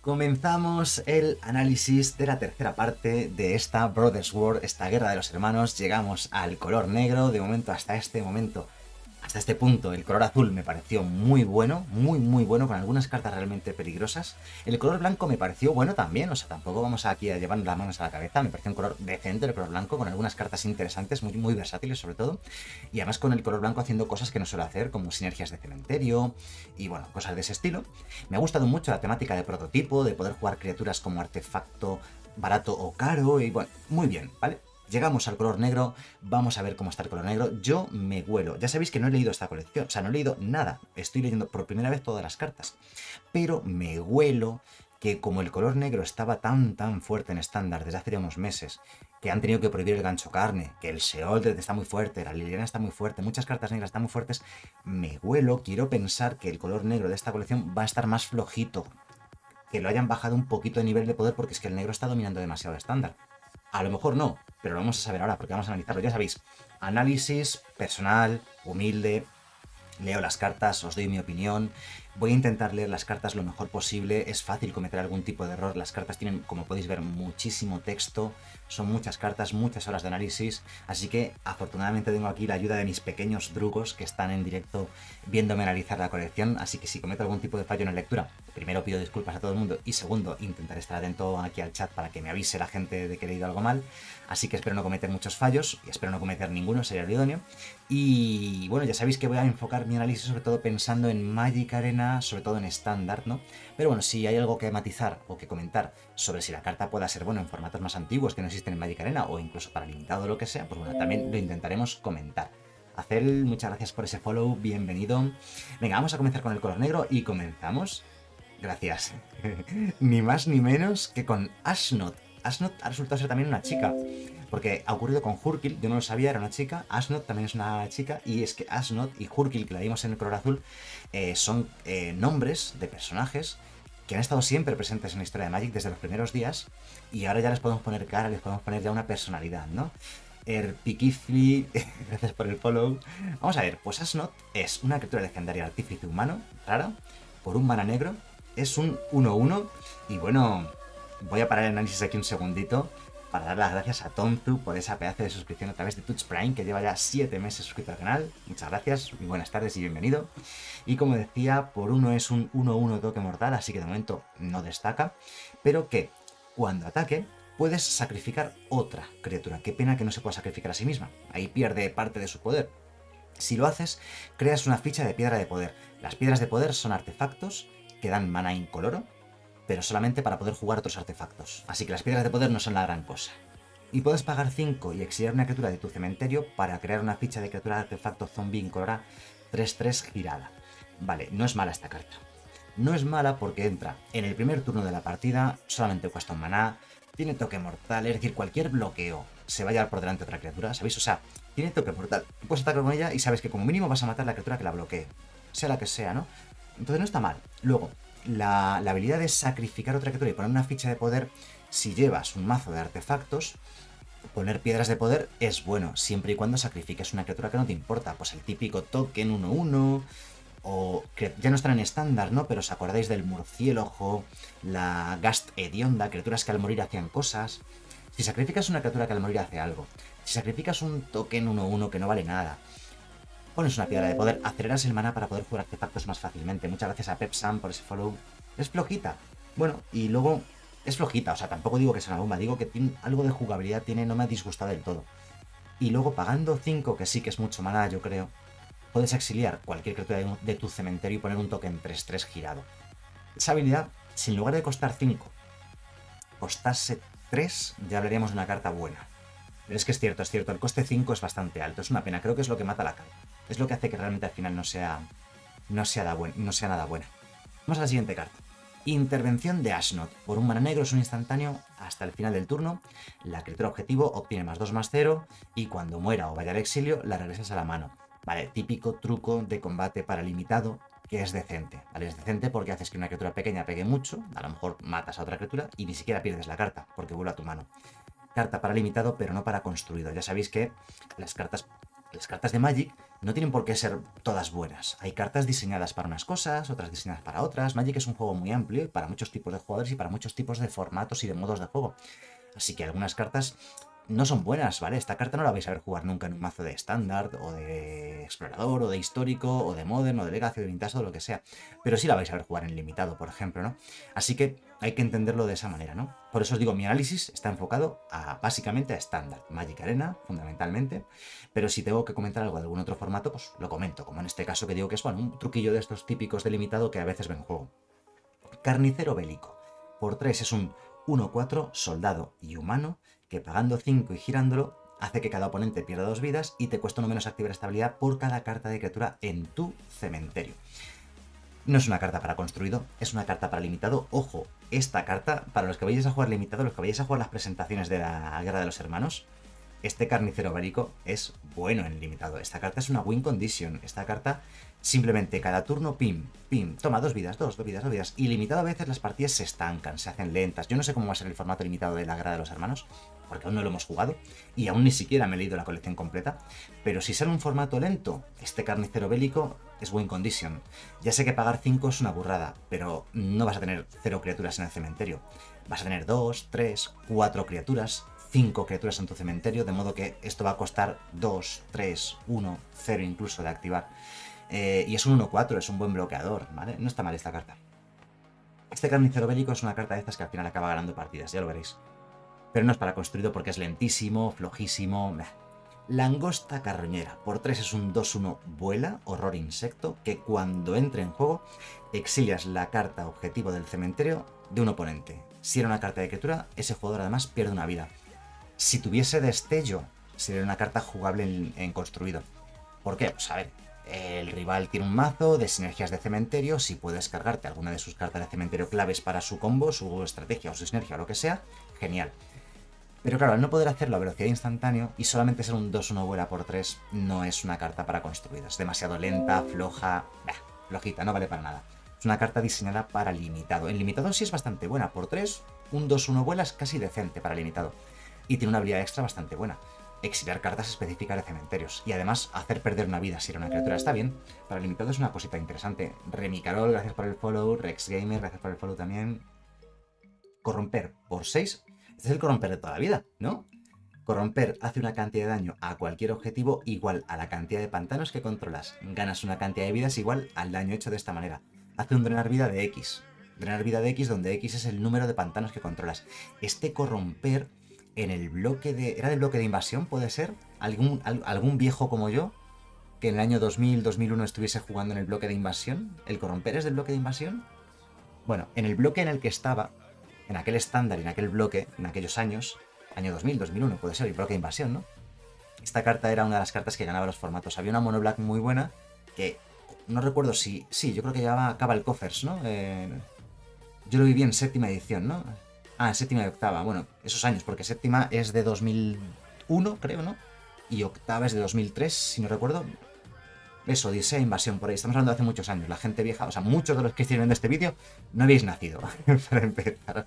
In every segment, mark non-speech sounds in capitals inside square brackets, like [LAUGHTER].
Comenzamos el análisis de la tercera parte de esta Brothers War, esta guerra de los hermanos. Llegamos al color negro, de momento hasta este momento hasta este punto el color azul me pareció muy bueno, muy muy bueno, con algunas cartas realmente peligrosas. El color blanco me pareció bueno también, o sea, tampoco vamos aquí a llevar las manos a la cabeza, me pareció un color decente el color blanco, con algunas cartas interesantes, muy, muy versátiles sobre todo, y además con el color blanco haciendo cosas que no suele hacer, como sinergias de cementerio, y bueno, cosas de ese estilo. Me ha gustado mucho la temática de prototipo, de poder jugar criaturas como artefacto barato o caro, y bueno, muy bien, ¿vale? Llegamos al color negro, vamos a ver cómo está el color negro. Yo me huelo. Ya sabéis que no he leído esta colección, o sea, no he leído nada. Estoy leyendo por primera vez todas las cartas. Pero me huelo que como el color negro estaba tan tan fuerte en estándar desde hace unos meses, que han tenido que prohibir el gancho carne, que el Seoldred está muy fuerte, la Liliana está muy fuerte, muchas cartas negras están muy fuertes, me huelo, quiero pensar que el color negro de esta colección va a estar más flojito, que lo hayan bajado un poquito de nivel de poder porque es que el negro está dominando demasiado estándar. A lo mejor no, pero lo vamos a saber ahora porque vamos a analizarlo. Ya sabéis, análisis personal, humilde, leo las cartas, os doy mi opinión, voy a intentar leer las cartas lo mejor posible, es fácil cometer algún tipo de error, las cartas tienen, como podéis ver, muchísimo texto, son muchas cartas, muchas horas de análisis, así que afortunadamente tengo aquí la ayuda de mis pequeños drugos que están en directo viéndome analizar la colección, así que si cometo algún tipo de fallo en la lectura, primero pido disculpas a todo el mundo y segundo intentaré estar atento aquí al chat para que me avise la gente de que he leído algo mal, así que espero no cometer muchos fallos y espero no cometer ninguno, sería el idóneo. Y bueno, ya sabéis que voy a enfocar mi análisis sobre todo pensando en Magic Arena, sobre todo en estándar, ¿no? Pero bueno, si hay algo que matizar o que comentar sobre si la carta pueda ser bueno en formatos más antiguos que no existen en Magic Arena o incluso para limitado o lo que sea, pues bueno, también lo intentaremos comentar. Acel, muchas gracias por ese follow, bienvenido. Venga, vamos a comenzar con el color negro y comenzamos. Gracias. [LAUGHS] ni más ni menos que con Ashnot. Ashnot ha resultado ser también una chica. Porque ha ocurrido con Hurkil, yo no lo sabía, era una chica. Ashnot también es una chica. Y es que Ashnot y Hurkil, que la vimos en el color azul, eh, son eh, nombres de personajes que han estado siempre presentes en la historia de Magic desde los primeros días. Y ahora ya les podemos poner cara, les podemos poner ya una personalidad, ¿no? Erpikifli, [LAUGHS] gracias por el follow. Vamos a ver, pues Ashnot es una criatura legendaria artífice humano, rara, por un mana negro. Es un 1-1. Y bueno, voy a parar el análisis aquí un segundito para dar las gracias a Tonzu por esa pedazo de suscripción a través de Twitch Prime, que lleva ya 7 meses suscrito al canal. Muchas gracias, muy buenas tardes y bienvenido. Y como decía, por uno es un 1-1 toque mortal, así que de momento no destaca, pero que cuando ataque puedes sacrificar otra criatura. Qué pena que no se pueda sacrificar a sí misma. Ahí pierde parte de su poder. Si lo haces, creas una ficha de piedra de poder. Las piedras de poder son artefactos que dan mana incoloro, pero solamente para poder jugar otros artefactos. Así que las piedras de poder no son la gran cosa. Y puedes pagar 5 y exiliar una criatura de tu cementerio para crear una ficha de criatura de artefacto zombie incolora 3-3 girada. Vale, no es mala esta carta. No es mala porque entra en el primer turno de la partida, solamente cuesta un maná, tiene toque mortal, es decir, cualquier bloqueo se va a llevar por delante otra criatura, ¿sabéis? O sea, tiene toque mortal. Puedes atacar con ella y sabes que como mínimo vas a matar la criatura que la bloquee, sea la que sea, ¿no? Entonces no está mal. Luego, la, habilidad de sacrificar otra criatura y poner una ficha de poder, si llevas un mazo de artefactos, poner piedras de poder es bueno, siempre y cuando sacrifiques una criatura que no te importa. Pues el típico token 1-1, o ya no están en estándar, ¿no? Pero os acordáis del murciélago, la Gast Hedionda, criaturas que al morir hacían cosas. Si sacrificas una criatura que al morir hace algo, si sacrificas un token 1-1 que no vale nada, pones una piedra de poder, aceleras el mana para poder jugar artefactos más fácilmente. Muchas gracias a Pepsam por ese follow. Es flojita. Bueno, y luego es flojita, o sea, tampoco digo que sea una bomba, digo que tiene algo de jugabilidad tiene, no me ha disgustado del todo. Y luego pagando 5, que sí que es mucho mana, yo creo, puedes exiliar cualquier criatura de, tu cementerio y poner un token 3-3 girado. Esa habilidad, si en lugar de costar 5, costase 3, ya hablaríamos de una carta buena. Pero es que es cierto, es cierto, el coste 5 es bastante alto, es una pena, creo que es lo que mata la carta. Es lo que hace que realmente al final no sea, no sea, no sea nada buena. Vamos a la siguiente carta. Intervención de Ashnot. Por un mana negro es un instantáneo hasta el final del turno. La criatura objetivo obtiene más 2 más 0 y cuando muera o vaya al exilio la regresas a la mano. Vale, típico truco de combate para limitado que es decente. Vale, es decente porque haces que una criatura pequeña pegue mucho, a lo mejor matas a otra criatura y ni siquiera pierdes la carta porque vuelve a tu mano. Carta para limitado pero no para construido. Ya sabéis que las cartas las cartas de Magic no tienen por qué ser todas buenas. Hay cartas diseñadas para unas cosas, otras diseñadas para otras. Magic es un juego muy amplio para muchos tipos de jugadores y para muchos tipos de formatos y de modos de juego. Así que algunas cartas no son buenas, ¿vale? Esta carta no la vais a ver jugar nunca en un mazo de estándar, o de explorador, o de histórico, o de modern, o de legacy, o de vintage, o lo que sea. Pero sí la vais a ver jugar en limitado, por ejemplo, ¿no? Así que hay que entenderlo de esa manera, ¿no? Por eso os digo, mi análisis está enfocado a básicamente a estándar, Magic Arena, fundamentalmente. Pero si tengo que comentar algo de algún otro formato, pues lo comento, como en este caso que digo que es, bueno, un truquillo de estos típicos de limitado que a veces ven en juego. Carnicero bélico. Por 3 es un 1-4 soldado y humano que pagando 5 y girándolo hace que cada oponente pierda dos vidas y te cuesta uno menos activar estabilidad por cada carta de criatura en tu cementerio. No es una carta para construido, es una carta para limitado. Ojo, esta carta, para los que vayáis a jugar limitado, los que vayáis a jugar las presentaciones de la Guerra de los Hermanos, este carnicero bélico es bueno en limitado. Esta carta es una win condition. Esta carta simplemente cada turno, pim, pim, toma dos vidas, dos, dos vidas, dos vidas. Y limitado a veces las partidas se estancan, se hacen lentas. Yo no sé cómo va a ser el formato limitado de la Guerra de los Hermanos, porque aún no lo hemos jugado y aún ni siquiera me he leído la colección completa, pero si sale un formato lento, este carnicero bélico es win condition. Ya sé que pagar 5 es una burrada, pero no vas a tener 0 criaturas en el cementerio. Vas a tener 2, 3, 4 criaturas, 5 criaturas en tu cementerio, de modo que esto va a costar 2, 3, 1, 0 incluso de activar. Eh, y es un 1-4, es un buen bloqueador, ¿vale? No está mal esta carta. Este carnicero bélico es una carta de estas que al final acaba ganando partidas, ya lo veréis pero no es para construido porque es lentísimo, flojísimo. Langosta carroñera. Por 3 es un 2-1 vuela, horror insecto, que cuando entre en juego exilias la carta objetivo del cementerio de un oponente. Si era una carta de criatura, ese jugador además pierde una vida. Si tuviese destello, sería una carta jugable en, construido. ¿Por qué? Pues a ver, el rival tiene un mazo de sinergias de cementerio, si puedes cargarte alguna de sus cartas de cementerio claves para su combo, su estrategia o su sinergia o lo que sea, genial. Pero claro, al no poder hacerlo a velocidad instantánea y solamente ser un 2-1 vuela por 3 no es una carta para construir. Es demasiado lenta, floja, flojita, no vale para nada. Es una carta diseñada para limitado. En limitado sí es bastante buena, por 3, un 2-1 vuela es casi decente para limitado. Y tiene una habilidad extra bastante buena. Exiliar cartas específicas de cementerios. Y además hacer perder una vida si era una criatura. Está bien. Para limitado es una cosita interesante. Remy Carol, gracias por el follow. Rex Gamer, gracias por el follow también. Corromper por 6 este es el corromper de toda la vida, ¿no? Corromper hace una cantidad de daño a cualquier objetivo igual a la cantidad de pantanos que controlas. Ganas una cantidad de vidas igual al daño hecho de esta manera. Hace un drenar vida de X. Drenar vida de X donde X es el número de pantanos que controlas. Este corromper en el bloque de... ¿Era del bloque de invasión? ¿Puede ser? ¿Algún, algún viejo como yo que en el año 2000, 2001 estuviese jugando en el bloque de invasión? ¿El corromper es del bloque de invasión? Bueno, en el bloque en el que estaba, en aquel estándar, en aquel bloque, en aquellos años, año 2000, 2001, puede ser, el bloque de invasión, ¿no? Esta carta era una de las cartas que ganaba los formatos. Había una mono black muy buena que no recuerdo si. Sí, yo creo que llamaba Cabal Coffers, ¿no? Eh, yo lo viví en séptima edición, ¿no? Ah, séptima y octava. Bueno, esos años, porque séptima es de 2001, creo, ¿no? Y octava es de 2003, si no recuerdo. Eso, Odisea Invasión, por ahí. Estamos hablando de hace muchos años. La gente vieja, o sea, muchos de los que estén viendo este vídeo no habéis nacido, [LAUGHS] para empezar.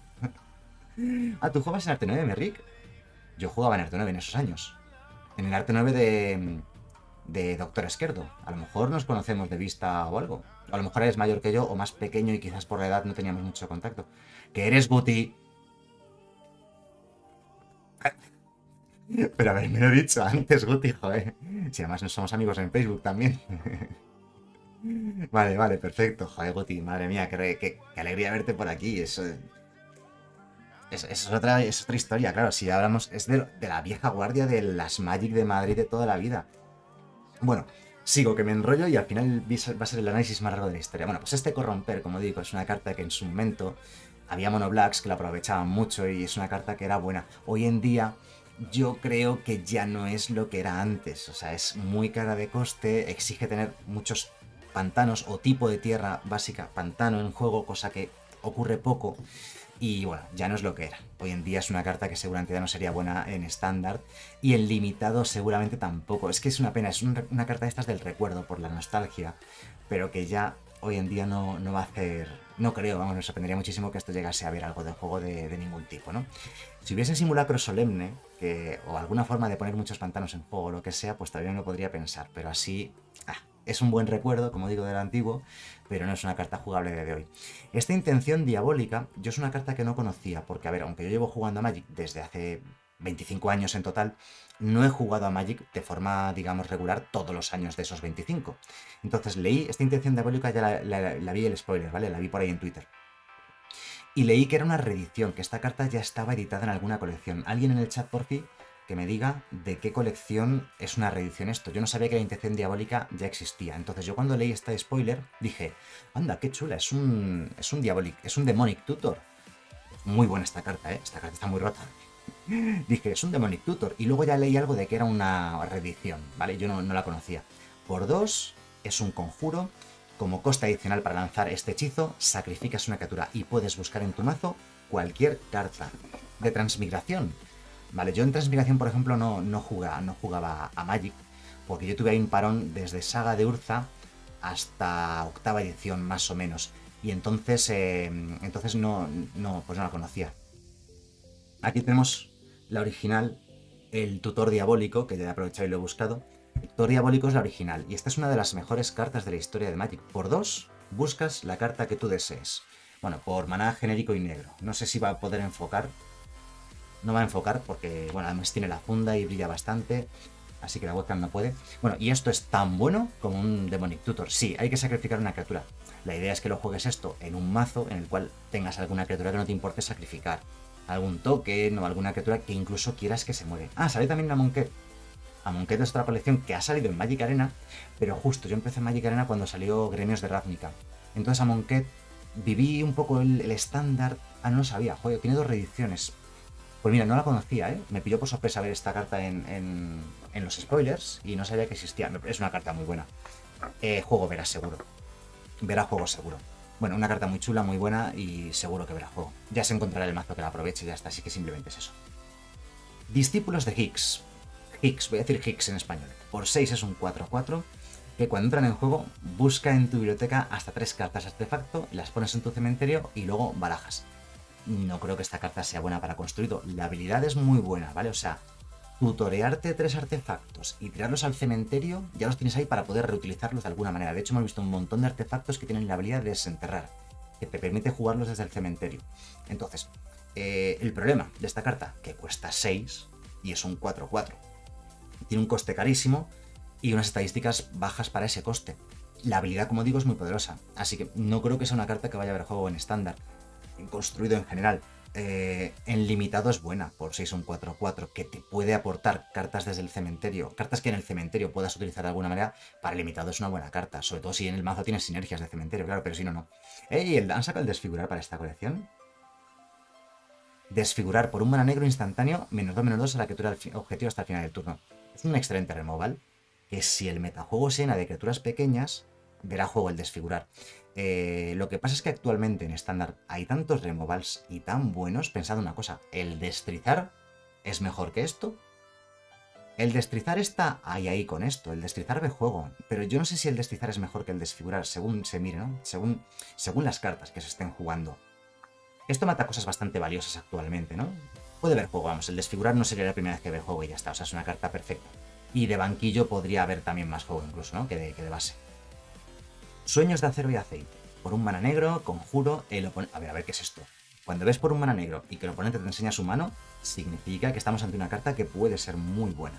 ah, ¿tú jugabas en Arte 9, Merrick? Yo jugaba en Arte 9 en esos años. En el Arte 9 de, de Doctor Esquerdo. A lo mejor nos conocemos de vista o algo. A lo mejor eres mayor que yo o más pequeño y quizás por la edad no teníamos mucho contacto. Que eres Guti. [LAUGHS] Pero a ver, me lo dicho antes, Guti, joder. Si además no somos amigos en Facebook también. [LAUGHS] vale, vale, perfecto. Joder, Guti, madre mía, qué, alegría verte por aquí. Eso, es, es, otra, es otra historia, claro. Si hablamos, es de, la vieja guardia de las Magic de Madrid de toda la vida. Bueno, sigo que me enrollo y al final va a ser el análisis más largo de la historia. Bueno, pues este corromper, como digo, es una carta que en su momento había monoblacks que la aprovechaban mucho y es una carta que era buena. Hoy en día yo creo que ya no es lo que era antes. O sea, es muy cara de coste, exige tener muchos pantanos o tipo de tierra básica, pantano en juego, cosa que ocurre poco. Y bueno, ya no es lo que era. Hoy en día es una carta que seguramente ya no sería buena en estándar. Y en limitado seguramente tampoco. Es que es una pena, es una carta de estas del recuerdo por la nostalgia. Pero que ya hoy en día no, va a hacer. No creo, vamos, me sorprendería muchísimo que esto llegase a ver algo de juego de, ningún tipo, ¿no? Si hubiese simulacro solemne, o alguna forma de poner muchos pantanos en juego o lo que sea, pues todavía no lo podría pensar, pero así ah, es un buen recuerdo, como digo, del antiguo, pero no es una carta jugable de hoy. Esta intención diabólica, yo es una carta que no conocía, porque a ver, aunque yo llevo jugando a Magic desde hace 25 años en total, no he jugado a Magic de forma, digamos, regular todos los años de esos 25. Entonces leí esta intención diabólica, ya la, vi el spoiler, ¿vale? La vi por ahí en Twitter. Y leí que era una reedición, que esta carta ya estaba editada en alguna colección. Alguien en el chat por fin que me diga de qué colección es una reedición esto. Yo no sabía que la intención diabólica ya existía. Entonces yo cuando leí este spoiler dije, anda, qué chula, es un, es un Diabolic, es un Demonic Tutor. Muy buena esta carta, ¿eh? Esta carta está muy rota. Dije, es un Demonic Tutor. Y luego ya leí algo de que era una reedición, ¿vale? Yo no, la conocía. Por dos, es un conjuro. Como coste adicional para lanzar este hechizo, sacrificas una criatura y puedes buscar en tu mazo cualquier carta de transmigración. Vale, yo en transmigración, por ejemplo, no, no, jugaba, no jugaba a Magic, porque yo tuve ahí un parón desde Saga de Urza hasta octava edición, más o menos. Y entonces, eh, entonces no, no, pues no la conocía. Aquí tenemos la original, el tutor diabólico, que ya he aprovechado y lo he buscado. Tutor diabólico es la original, y esta es una de las mejores cartas de la historia de Magic. Por dos, buscas la carta que tú desees. Bueno, por maná genérico y negro. No sé si va a poder enfocar, no va a enfocar porque, bueno, además tiene la funda y brilla bastante. Así que la webcam no puede. Bueno, y esto es tan bueno como un Demonic Tutor. Sí, hay que sacrificar una criatura. La idea es que lo juegues esto en un mazo en el cual tengas alguna criatura que no te importe sacrificar. Algún token o alguna criatura que incluso quieras que se muere. Ah, sale también una Monket. A Monket es otra colección que ha salido en Magic Arena, pero justo yo empecé en Magic Arena cuando salió Gremios de Ravnica. Entonces a Monket viví un poco el estándar. Ah, no lo sabía, joder, tiene dos reediciones. Pues mira, no la conocía, ¿eh? Me pilló por sorpresa ver esta carta en, los spoilers y no sabía que existía. Es una carta muy buena. Eh, juego verá seguro. Verá juego seguro. Bueno, una carta muy chula, muy buena y seguro que verá juego. Ya se encontrará el mazo que la aproveche y ya está, así que simplemente es eso. Discípulos de Higgs. Higgs, voy a decir Higgs en español. Por 6 es un 4-4 que cuando entran en juego busca en tu biblioteca hasta tres cartas artefacto, las pones en tu cementerio y luego barajas no creo que esta carta sea buena para construido. La habilidad es muy buena, ¿vale? O sea, tutorearte tres artefactos y tirarlos al cementerio, ya los tienes ahí para poder reutilizarlos de alguna manera. De hecho, hemos visto un montón de artefactos que tienen la habilidad de desenterrar, que te permite jugarlos desde el cementerio. Entonces, eh, el problema de esta carta, que cuesta 6 y es un 4-4. Tiene un coste carísimo y unas estadísticas bajas para ese coste. La habilidad, como digo, es muy poderosa, así que no creo que sea una carta que vaya a ver juego en estándar construido en general. Eh, en limitado es buena por 6 un 4-4, que te puede aportar cartas desde el cementerio, cartas que en el cementerio puedas utilizar de alguna manera. Para limitado es una buena carta, sobre todo si en el mazo tienes sinergias de cementerio, claro, pero si no, no. ¿Ey, ¿Han sacado el desfigurar para esta colección? Desfigurar por un mana negro instantáneo, menos 2, menos 2 a la criatura objetivo hasta el final del turno. Es un excelente removal, que si el metajuego se llena de criaturas pequeñas, verá juego el desfigurar. Eh, lo que pasa es que actualmente en estándar hay tantos removals y tan buenos. Pensad una cosa, el destrizar es mejor que esto. El destrizar está ahí ahí con esto, el destrizar de juego, pero yo no sé si el destrizar es mejor que el desfigurar, según se mire, ¿no? Según, según las cartas que se estén jugando. Esto mata cosas bastante valiosas actualmente, ¿no? Puede ver juego, vamos, el desfigurar no sería la primera vez que ve juego y ya está, o sea, es una carta perfecta. Y de banquillo podría haber también más juego incluso, ¿no? Que que de base. Sueños de acero y aceite. Por un mana negro, conjuro, el oponente... A ver, a ver, ¿qué es esto? Cuando ves por un mana negro y que el oponente te enseña su mano, significa que estamos ante una carta que puede ser muy buena.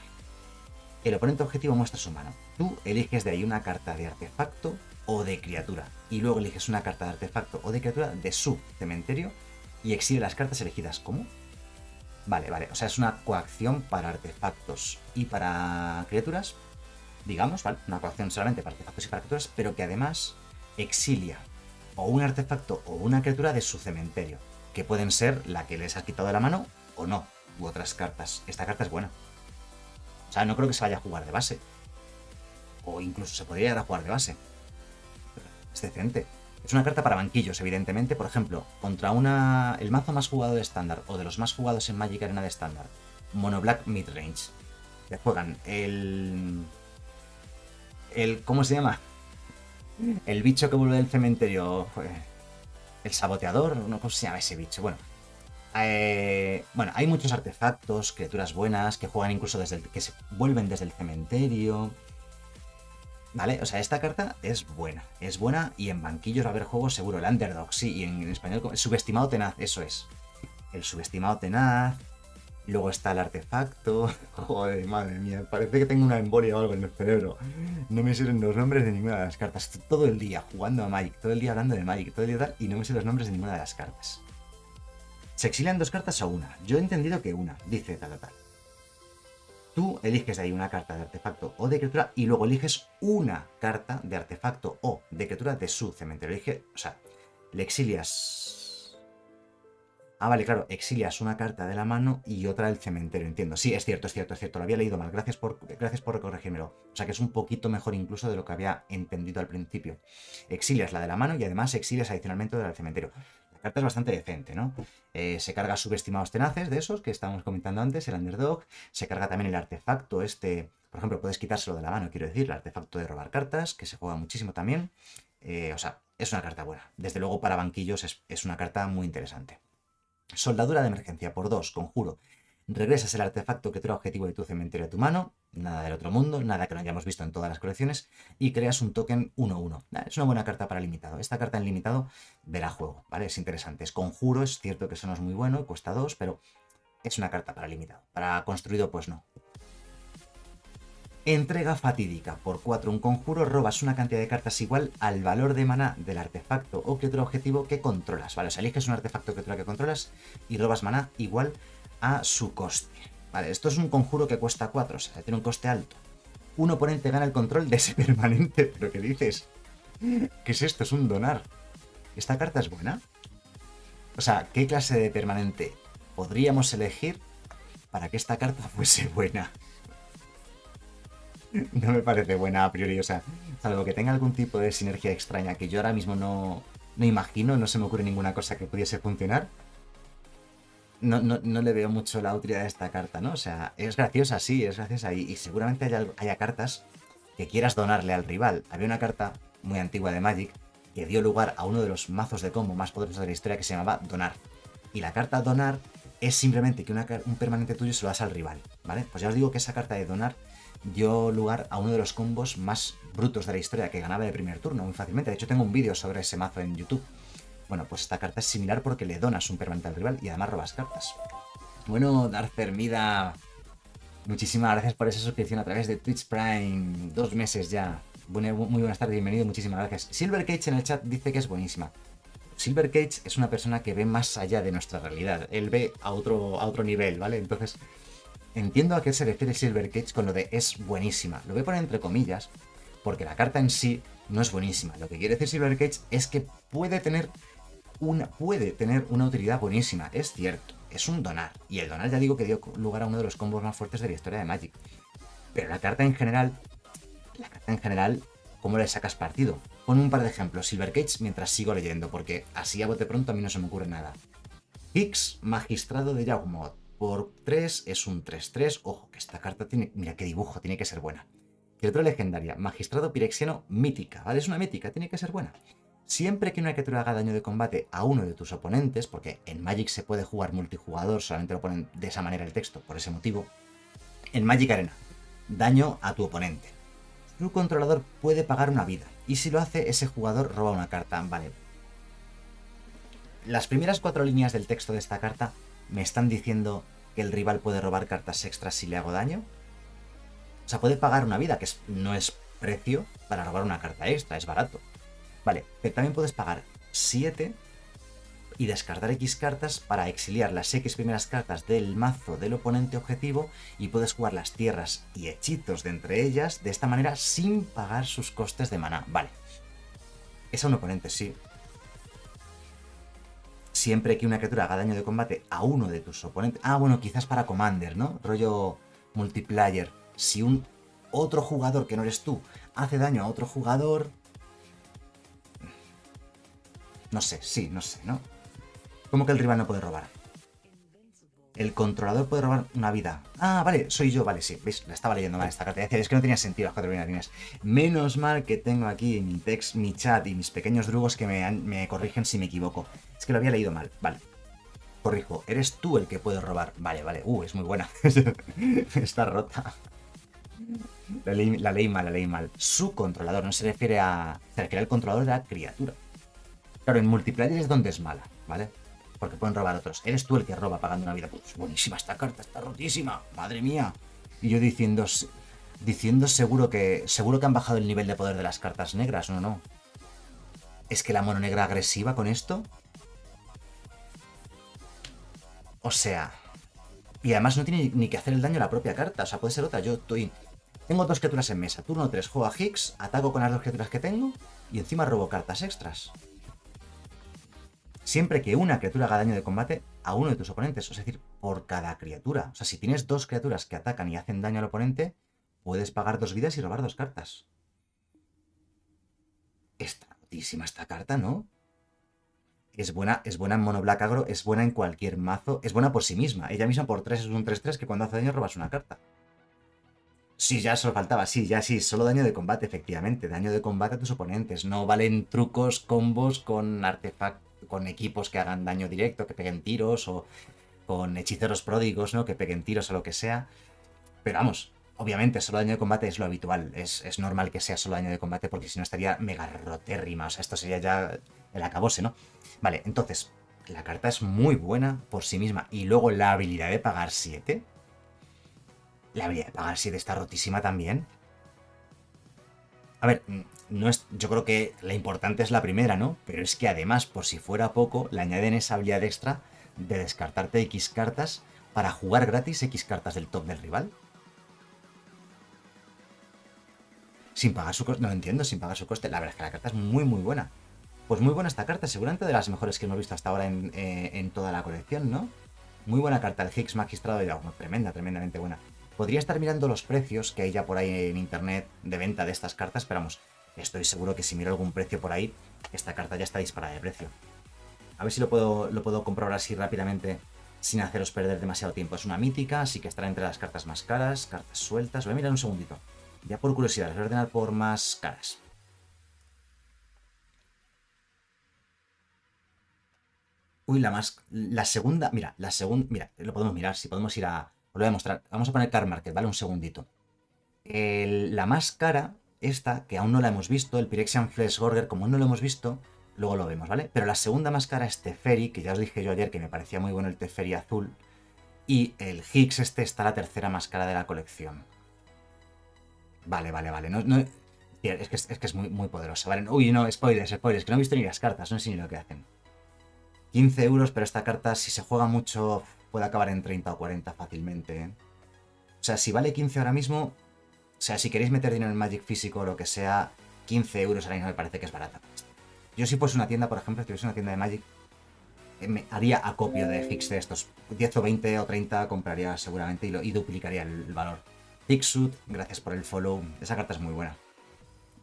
El oponente objetivo muestra su mano. Tú eliges de ahí una carta de artefacto o de criatura. Y luego eliges una carta de artefacto o de criatura de su cementerio y exhibe las cartas elegidas. ¿Cómo? Vale, vale. O sea, es una coacción para artefactos y para criaturas, digamos, ¿vale? Una coacción solamente para artefactos y para criaturas, pero que además exilia o un artefacto o una criatura de su cementerio, que pueden ser la que les has quitado de la mano o no, u otras cartas. Esta carta es buena. O sea, no creo que se vaya a jugar de base. O incluso se podría ir a jugar de base. Es decente. Es una carta para banquillos, evidentemente. Por ejemplo, contra una el mazo más jugado de estándar o de los más jugados en Magic Arena de estándar, Mono Black Midrange. Le juegan el el, ¿cómo se llama? El bicho que vuelve del cementerio, el saboteador, no cómo se llama ese bicho. Bueno, Eh, bueno, hay muchos artefactos, criaturas buenas, que juegan incluso desde el, que se vuelven desde el cementerio. ¿Vale? O sea, esta carta es buena. Es buena y en banquillos va a haber juegos seguro. El Underdog, sí, y en, español, el subestimado tenaz, eso es. El subestimado tenaz. Luego está el artefacto. [LAUGHS] Joder, madre mía, parece que tengo una embolia o algo en el cerebro. No me sirven los nombres de ninguna de las cartas. todo el día jugando a Magic, todo el día hablando de Magic, todo el día tal, y no me sé los nombres de ninguna de las cartas. Se exilian dos cartas o una. Yo he entendido que una, dice tal, tal, tal. Tú eliges de ahí una carta de artefacto o de criatura y luego eliges una carta de artefacto o de criatura de su cementerio. O sea, le exilias. Ah, vale, claro, exilias una carta de la mano y otra del cementerio, entiendo. Sí, es cierto, es cierto, es cierto. Lo había leído mal. Gracias por, gracias por corregírmelo. O sea que es un poquito mejor incluso de lo que había entendido al principio. Exilias la de la mano y además exilias adicionalmente la del cementerio. La carta es bastante decente, ¿no? Eh, se carga subestimados tenaces de esos que estábamos comentando antes, el underdog. Se carga también el artefacto este. Por ejemplo, puedes quitárselo de la mano, quiero decir, el artefacto de robar cartas, que se juega muchísimo también. Eh, o sea, es una carta buena. Desde luego, para banquillos es, es una carta muy interesante. Soldadura de emergencia por dos, conjuro regresas el artefacto que trae objetivo de tu cementerio a tu mano, nada del otro mundo, nada que no hayamos visto en todas las colecciones, y creas un token 1-1. Es una buena carta para limitado. Esta carta en limitado verá juego, ¿vale? Es interesante. Es conjuro, es cierto que eso no es muy bueno, cuesta 2, pero es una carta para limitado. Para construido, pues no. Entrega fatídica. Por 4 un conjuro, robas una cantidad de cartas igual al valor de mana del artefacto o que otro objetivo que controlas. ¿Vale? O sea, eliges un artefacto que otro que controlas y robas mana igual a su coste. Vale, esto es un conjuro que cuesta 4, o sea, tiene un coste alto. Un oponente gana el control de ese [LAUGHS] permanente, pero ¿qué dices? ¿Qué es esto? Es un donar. ¿Esta carta es buena? O sea, ¿qué clase de permanente podríamos elegir para que esta carta fuese buena? [LAUGHS] No me parece buena a priori, o sea, salvo que tenga algún tipo de sinergia extraña que yo ahora mismo no, no imagino, no se me ocurre ninguna cosa que pudiese funcionar no, no, le veo mucho la utilidad de esta carta, ¿no? O sea, es graciosa, sí, es graciosa. Y, seguramente haya, cartas que quieras donarle al rival. Había una carta muy antigua de Magic que dio lugar a uno de los mazos de combo más poderosos de la historia que se llamaba Donar. Y la carta Donar es simplemente que un permanente tuyo se lo das al rival, ¿vale? Pues ya os digo que esa carta de Donar dio lugar a uno de los combos más brutos de la historia que ganaba de primer turno muy fácilmente. De hecho, tengo un vídeo sobre ese mazo en YouTube. Bueno, pues esta carta es similar porque le donas un permanente al rival y además robas cartas. Bueno, Darth Mida, muchísimas gracias por esa suscripción a través de Twitch Prime. Dos meses ya. muy buenas tardes, bienvenido, muchísimas gracias. Silver Cage en el chat dice que es buenísima. Silver Cage es una persona que ve más allá de nuestra realidad. Él ve a otro, a otro nivel, ¿vale? Entonces, entiendo a qué se refiere Silver Cage con lo de es buenísima. Lo voy a poner entre comillas, porque la carta en sí no es buenísima. Lo que quiere decir Silver Cage es que puede tener puede tener una utilidad buenísima, es cierto, es un donar. Y el donar ya digo que dio lugar a uno de los combos más fuertes de la historia de Magic. Pero la carta en general, la carta en general, ¿cómo le sacas partido? Pon un par de ejemplos, Silver Cage, mientras sigo leyendo, porque así a bote pronto a mí no se me ocurre nada. Higgs, magistrado de Yawgmoth. Por 3 es un 3-3. Ojo, que esta carta tiene. Mira qué dibujo, tiene que ser buena. Criatura legendaria, magistrado pirexiano mítica, ¿vale? Es una mítica, tiene que ser buena. Siempre que una criatura haga daño de combate a uno de tus oponentes, porque en Magic se puede jugar multijugador, solamente lo ponen de esa manera el texto, por ese motivo, en Magic Arena, daño a tu oponente. Tu controlador puede pagar una vida, y si lo hace, ese jugador roba una carta. Vale. Las primeras cuatro líneas del texto de esta carta me están diciendo que el rival puede robar cartas extras si le hago daño. O sea, puede pagar una vida, que no es precio para robar una carta extra, es barato. Vale, pero también puedes pagar 7 y descartar X cartas para exiliar las X primeras cartas del mazo del oponente objetivo y puedes jugar las tierras y hechizos de entre ellas de esta manera sin pagar sus costes de mana. Vale. Es a un oponente, sí. Siempre que una criatura haga daño de combate a uno de tus oponentes. Ah, bueno, quizás para Commander, ¿no? Rollo multiplayer. Si un otro jugador que no eres tú hace daño a otro jugador, no sé, sí, no sé, ¿no? ¿Cómo que el rival no puede robar? El controlador puede robar una vida. Ah, vale, soy yo, vale, sí. ¿Veis? La estaba leyendo mal esta carta. Es que no tenía sentido las cuatro. Menos mal que tengo aquí mi text, mi chat y mis pequeños drugos que me, me corrigen si me equivoco. Es que lo había leído mal, vale. Corrijo, eres tú el que puede robar. Vale, vale. Uh, es muy buena. [LAUGHS] Está rota. La ley mal, la ley mal. Su controlador no se refiere a. Se refiere al controlador de la criatura. Claro, en multiplayer es donde es mala, ¿vale? Porque pueden robar otros. Eres tú el que roba pagando una vida. Pues buenísima esta carta, está rotísima. Madre mía. Y yo diciendo. Diciendo seguro que. Seguro que han bajado el nivel de poder de las cartas negras, ¿no? No. Es que la mono negra agresiva con esto. O sea. Y además no tiene ni que hacer el daño a la propia carta. O sea, puede ser otra. Yo estoy. Tengo dos criaturas en mesa. Turno 3 juego a Higgs, ataco con las dos criaturas que tengo y encima robo cartas extras. Siempre que una criatura haga daño de combate a uno de tus oponentes, es decir, por cada criatura. O sea, si tienes dos criaturas que atacan y hacen daño al oponente, puedes pagar dos vidas y robar dos cartas. Está rotísima esta carta, ¿no? Es buena, es buena en mono black agro, es buena en cualquier mazo, es buena por sí misma. Ella misma por 3 es un 3-3 que cuando hace daño robas una carta. Sí, ya solo faltaba, sí, ya sí, solo daño de combate, efectivamente. Daño de combate a tus oponentes. No valen trucos, combos con artefactos, con equipos que hagan daño directo, que peguen tiros, o con hechiceros pródigos, ¿no? Que peguen tiros o lo que sea. Pero vamos, obviamente, solo daño de combate es lo habitual. Es, es normal que sea solo daño de combate, porque si no estaría mega rotérrima. O sea, esto sería ya el acabose, ¿no? Vale, entonces, la carta es muy buena por sí misma. Y luego la habilidad de pagar 7 la habilidad de pagar 7 está rotísima también. A ver, no es, yo creo que la importante es la primera, ¿no? Pero es que además, por si fuera poco, le añaden esa habilidad extra de descartarte X cartas para jugar gratis X cartas del top del rival. Sin pagar su coste, no entiendo, sin pagar su coste. La verdad es que la carta es muy, muy buena. Pues muy buena esta carta, seguramente de las mejores que hemos visto hasta ahora en, eh, toda la colección, ¿no? Muy buena carta, el Higgs Magistrado de tremenda, tremendamente buena. Podría estar mirando los precios que hay ya por ahí en internet de venta de estas cartas, pero vamos, estoy seguro que si miro algún precio por ahí, esta carta ya está disparada de precio. A ver si lo puedo, lo puedo comprobar así rápidamente sin haceros perder demasiado tiempo. Es una mítica, así que estará entre las cartas más caras, cartas sueltas. Voy a mirar un segundito. Ya por curiosidad, voy a ordenar por más caras. Uy, la más. La segunda. Mira, la segunda. Mira, lo podemos mirar. Si podemos ir a lo voy a mostrar. Vamos a poner Car Market, ¿vale? Un segundito. la más cara, esta, que aún no la hemos visto, el Pyrexian Flesh Gorger, como aún no lo hemos visto, luego lo vemos, ¿vale? Pero la segunda más cara es Teferi, que ya os dije yo ayer que me parecía muy bueno el Teferi azul. Y el Higgs este está la tercera más cara de la colección. Vale, vale, vale. Es, que, es, que, es muy, muy poderosa, ¿vale? Uy, no, spoilers, spoilers, que no he visto ni las cartas, no sé ni lo que hacen. 15 euros, pero esta carta, si se juega mucho, puede acabar en 30 o 40 fácilmente. ¿eh? O sea, si vale 15 ahora mismo, o sea, si queréis meter dinero en Magic físico o lo que sea, 15 euros ahora mismo me parece que es barata. Yo si fuese una tienda, por ejemplo, si fuese una tienda de Magic, eh, me haría acopio de Higgs de estos. 10 o 20 o 30 compraría seguramente y, lo, duplicaría el, valor. Higgsud, gracias por el follow. Esa carta es muy buena.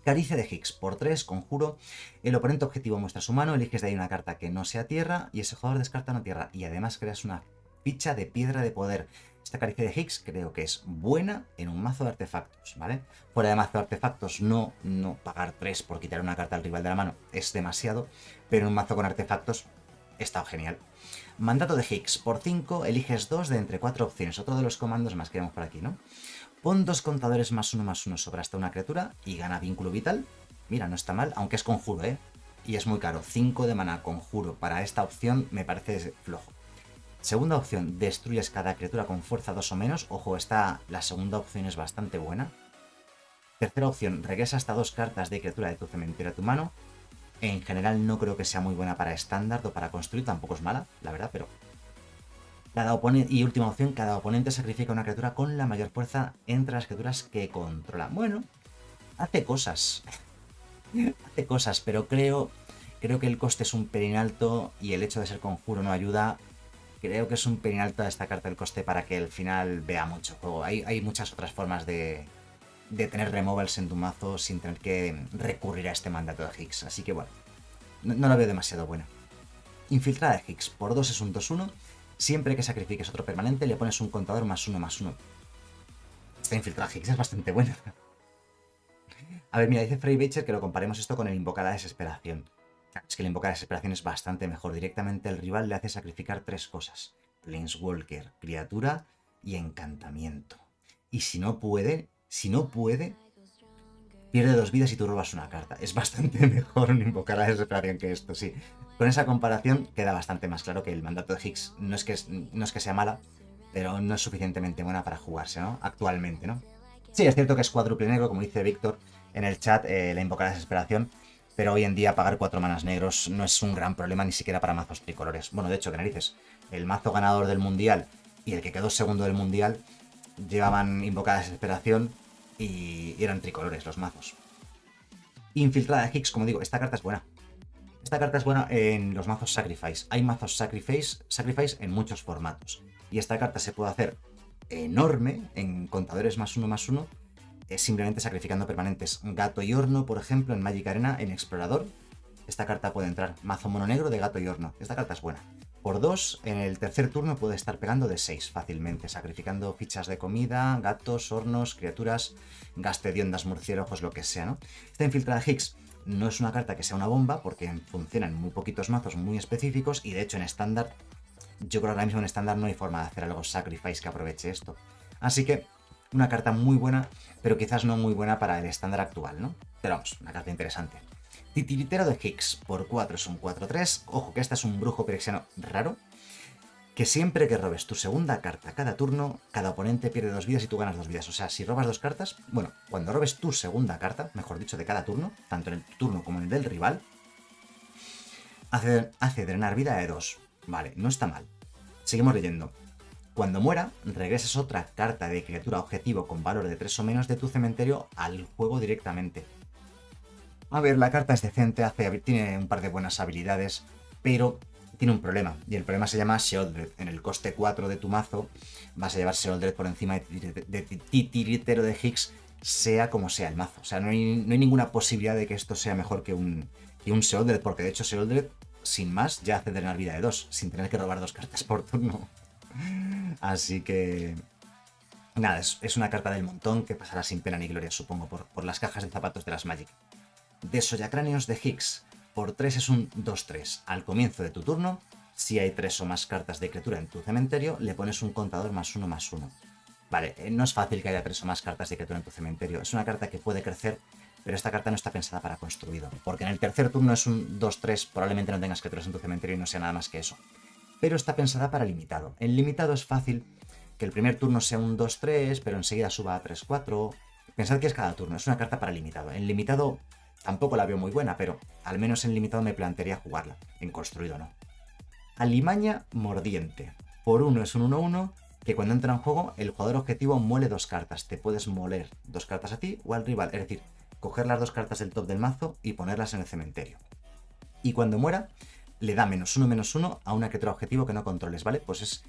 Caricia de Higgs, por 3, conjuro. El oponente objetivo muestra su mano, eliges de ahí una carta que no sea tierra y ese jugador descarta una tierra. Y además creas una ficha de piedra de poder. Esta caricia de Higgs creo que es buena en un mazo de artefactos, ¿vale? Fuera de mazo de artefactos, no, no pagar 3 por quitar una carta al rival de la mano es demasiado, pero en un mazo con artefactos está genial. Mandato de Higgs, por 5 eliges 2 de entre 4 opciones, otro de los comandos más que vemos por aquí, ¿no? Pon dos contadores más uno más uno sobre hasta una criatura y gana vínculo vital. Mira, no está mal, aunque es conjuro, ¿eh? Y es muy caro. 5 de mana conjuro para esta opción me parece flojo. Segunda opción, destruyes cada criatura con fuerza 2 o menos. Ojo, esta, la segunda opción es bastante buena. Tercera opción, regresa hasta dos cartas de criatura de tu cementerio a tu mano. En general no creo que sea muy buena para estándar o para construir, tampoco es mala, la verdad, pero... Cada oponente, y última opción, cada oponente sacrifica una criatura con la mayor fuerza entre las criaturas que controla. Bueno, hace cosas. [LAUGHS] hace cosas, pero creo, creo que el coste es un pelín alto y el hecho de ser conjuro no ayuda creo que es un pelín alto esta carta el coste para que el final vea mucho juego. Hay, muchas otras formas de, tener removals en tu mazo sin tener que recurrir a este mandato de Higgs. Así que bueno, no, la veo demasiado buena. Infiltrada de Higgs, por 2 es un 2-1. Siempre que sacrifiques otro permanente le pones un contador más 1 más 1. Esta infiltrada Higgs es bastante buena. A ver, mira, dice Frey Bacher que lo comparemos esto con el invocada desesperación. Es que el invocar desesperación es bastante mejor. Directamente el rival le hace sacrificar tres cosas. Planeswalker, criatura y encantamiento. Y si no puede, si no puede, pierde dos vidas y tú robas una carta. Es bastante [LAUGHS] mejor invocar la desesperación que esto, sí. Con esa comparación queda bastante más claro que el mandato de Higgs no es que, no es que sea mala, pero no es suficientemente buena para jugarse, ¿no? Actualmente, ¿no? Sí, es cierto que es cuádruple negro, como dice Víctor en el chat, eh, la invocar desesperación, pero hoy en día pagar cuatro manas negros no es un gran problema ni siquiera para mazos tricolores. Bueno, de hecho, que narices, el mazo ganador del mundial y el que quedó segundo del mundial llevaban invocada desesperación y eran tricolores los mazos. Infiltrada Higgs, como digo, esta carta es buena. Esta carta es buena en los mazos Sacrifice. Hay mazos Sacrifice, Sacrifice en muchos formatos. Y esta carta se puede hacer enorme en contadores más uno más uno, es simplemente sacrificando permanentes. Gato y horno, por ejemplo, en Magic Arena, en Explorador. Esta carta puede entrar. Mazo mono negro de gato y horno. Esta carta es buena. Por 2, en el tercer turno puede estar pegando de 6 fácilmente, sacrificando fichas de comida, gatos, hornos, criaturas, gaste de ondas, murciélagos, lo que sea, ¿no? Esta infiltrada Higgs no es una carta que sea una bomba, porque funciona en muy poquitos mazos muy específicos, y de hecho en estándar, yo creo que ahora mismo en estándar no hay forma de hacer algo Sacrifice que aproveche esto. Así que, una carta muy buena, pero quizás no muy buena para el estándar actual, ¿no? Pero vamos, una carta interesante. Titiritero de Higgs, por 4 es un 4-3. Ojo que esta es un brujo pirexiano raro, que siempre que robes tu segunda carta cada turno, cada oponente pierde dos vidas y tú ganas dos vidas. O sea, si robas dos cartas, bueno, cuando robes tu segunda carta, mejor dicho, de cada turno, tanto en el turno como en el del rival, hace, hace drenar vida de dos. Vale, no está mal. Seguimos leyendo. Cuando muera, regresas otra carta de criatura objetivo con valor de 3 o menos de tu cementerio al juego directamente. A ver, la carta es decente, hace, tiene un par de buenas habilidades, pero tiene un problema, y el problema se llama Sheoldred. En el coste 4 de tu mazo vas a llevar Sheoldred por encima de Titiritero de Higgs, sea como sea el mazo. O sea, no hay, ninguna posibilidad de que esto sea mejor que un, que un Sheoldred, porque de hecho Sheoldred, sin más, ya hace drenar vida de 2, sin tener que robar dos cartas por turno. [LAUGHS] Así que... Nada, es, una carta del montón que pasará sin pena ni gloria, supongo, por, por las cajas de zapatos de las Magic. Desollacráneos de Higgs por 3 es un 2-3. Al comienzo de tu turno, si hay 3 o más cartas de criatura en tu cementerio, le pones un contador más 1 más 1. Vale, eh, no es fácil que haya 3 o más cartas de criatura en tu cementerio. Es una carta que puede crecer, pero esta carta no está pensada para construido. Porque en el tercer turno es un 2-3, probablemente no tengas criaturas en tu cementerio y no sea nada más que eso. Pero está pensada para limitado. En limitado es fácil que el primer turno sea un 2-3, pero enseguida suba a 3-4. Pensad que es cada turno, es una carta para limitado. En limitado Tampoco la veo muy buena, pero al menos en limitado me plantearía jugarla. En construido no. Alimaña mordiente. Por uno es un 1-1 que cuando entra en juego el jugador objetivo muele dos cartas. Te puedes moler dos cartas a ti o al rival. Es decir, coger las dos cartas del top del mazo y ponerlas en el cementerio. Y cuando muera, le da menos uno menos uno a una criatura objetivo que no controles, ¿vale? Pues es.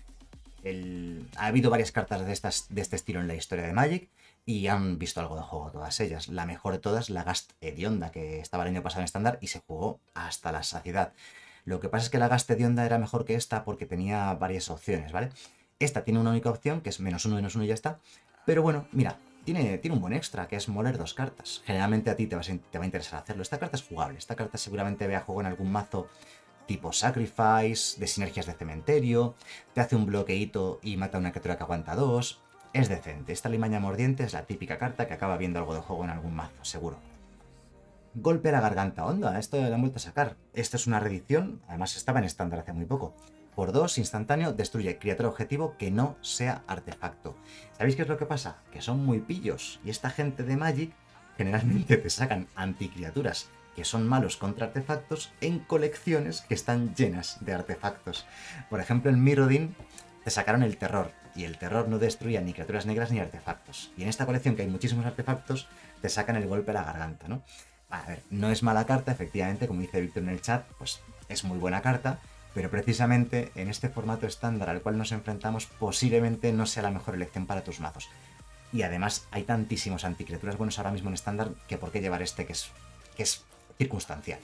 Ha habido varias cartas de, estas, de este estilo en la historia de Magic y han visto algo de juego todas ellas. La mejor de todas, la Gast Hedionda, que estaba el año pasado en estándar y se jugó hasta la saciedad. Lo que pasa es que la Gast Hedionda era mejor que esta porque tenía varias opciones, ¿vale? Esta tiene una única opción, que es menos uno, menos uno y ya está. Pero bueno, mira, tiene, tiene un buen extra, que es moler dos cartas. Generalmente a ti te, te va a interesar hacerlo. Esta carta es jugable. Esta carta seguramente vea juego en algún mazo tipo Sacrifice, de sinergias de cementerio, te hace un bloqueito y mata a una criatura que aguanta dos es decente. Esta limaña mordiente es la típica carta que acaba viendo algo de juego en algún mazo, seguro. Golpe a la garganta onda, esto lo han vuelto a sacar. Esto es una reedición, además estaba en estándar hace muy poco. Por dos, instantáneo, destruye criatura objetivo que no sea artefacto. ¿Sabéis qué es lo que pasa? Que son muy pillos, y esta gente de Magic generalmente te sacan anticriaturas que son malos contra artefactos en colecciones que están llenas de artefactos. Por ejemplo, en Mirrodin te sacaron el terror, y el terror no destruía ni criaturas negras ni artefactos. Y en esta colección, que hay muchísimos artefactos, te sacan el golpe a la garganta, ¿no? A ver, no es mala carta, efectivamente, como dice Víctor en el chat, pues es muy buena carta, pero precisamente en este formato estándar al cual nos enfrentamos posiblemente no sea la mejor elección para tus mazos. Y además hay tantísimos anticriaturas buenos ahora mismo en estándar que por qué llevar este que es, que es circunstancial.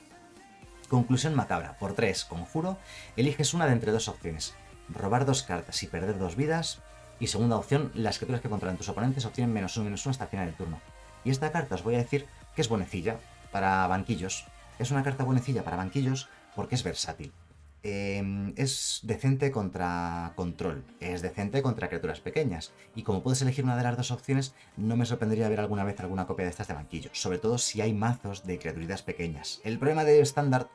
Conclusión macabra. Por 3, conjuro, eliges una de entre dos opciones robar dos cartas y perder dos vidas. Y segunda opción, las criaturas que controlan tus oponentes obtienen menos uno, menos uno hasta el final del turno. Y esta carta os voy a decir que es bonecilla para banquillos. Es una carta buenecilla para banquillos porque es versátil. Em, es decente contra control, es decente contra criaturas pequeñas. Y como puedes elegir una de las dos opciones, no me sorprendería ver alguna vez alguna copia de estas de banquillo. Sobre todo si hay mazos de criaturitas pequeñas. El problema de estándar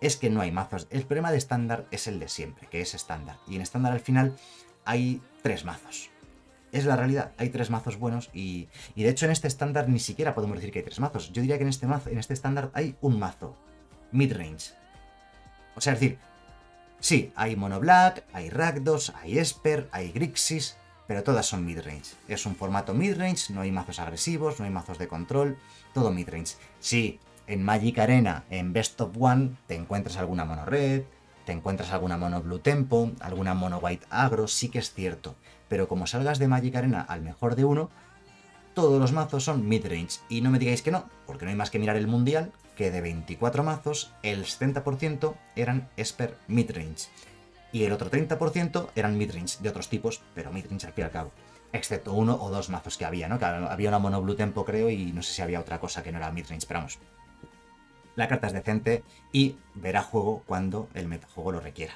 es que no hay mazos. El problema de estándar es el de siempre, que es estándar. Y en estándar al final hay tres mazos. Es la realidad, hay tres mazos buenos y, y de hecho en este estándar ni siquiera podemos decir que hay tres mazos. Yo diría que en este mazo, en este estándar hay un mazo midrange. O sea, es decir, Sí, hay Mono Black, hay Rakdos, hay Esper, hay Grixis, pero todas son midrange. Es un formato midrange, no hay mazos agresivos, no hay mazos de control, todo midrange. Sí, en Magic Arena, en Best of One, te encuentras alguna mono red, te encuentras alguna mono blue tempo, alguna mono white agro, sí que es cierto. Pero como salgas de Magic Arena al mejor de uno, todos los mazos son midrange. Y no me digáis que no, porque no hay más que mirar el mundial, que de 24 mazos, el 70% eran Esper midrange. Y el otro 30% eran midrange de otros tipos, pero midrange al fin y al cabo. Excepto uno o dos mazos que había, ¿no? Había una mono blue tempo, creo, y no sé si había otra cosa que no era midrange, pero vamos. La carta es decente y verá juego cuando el metajuego lo requiera.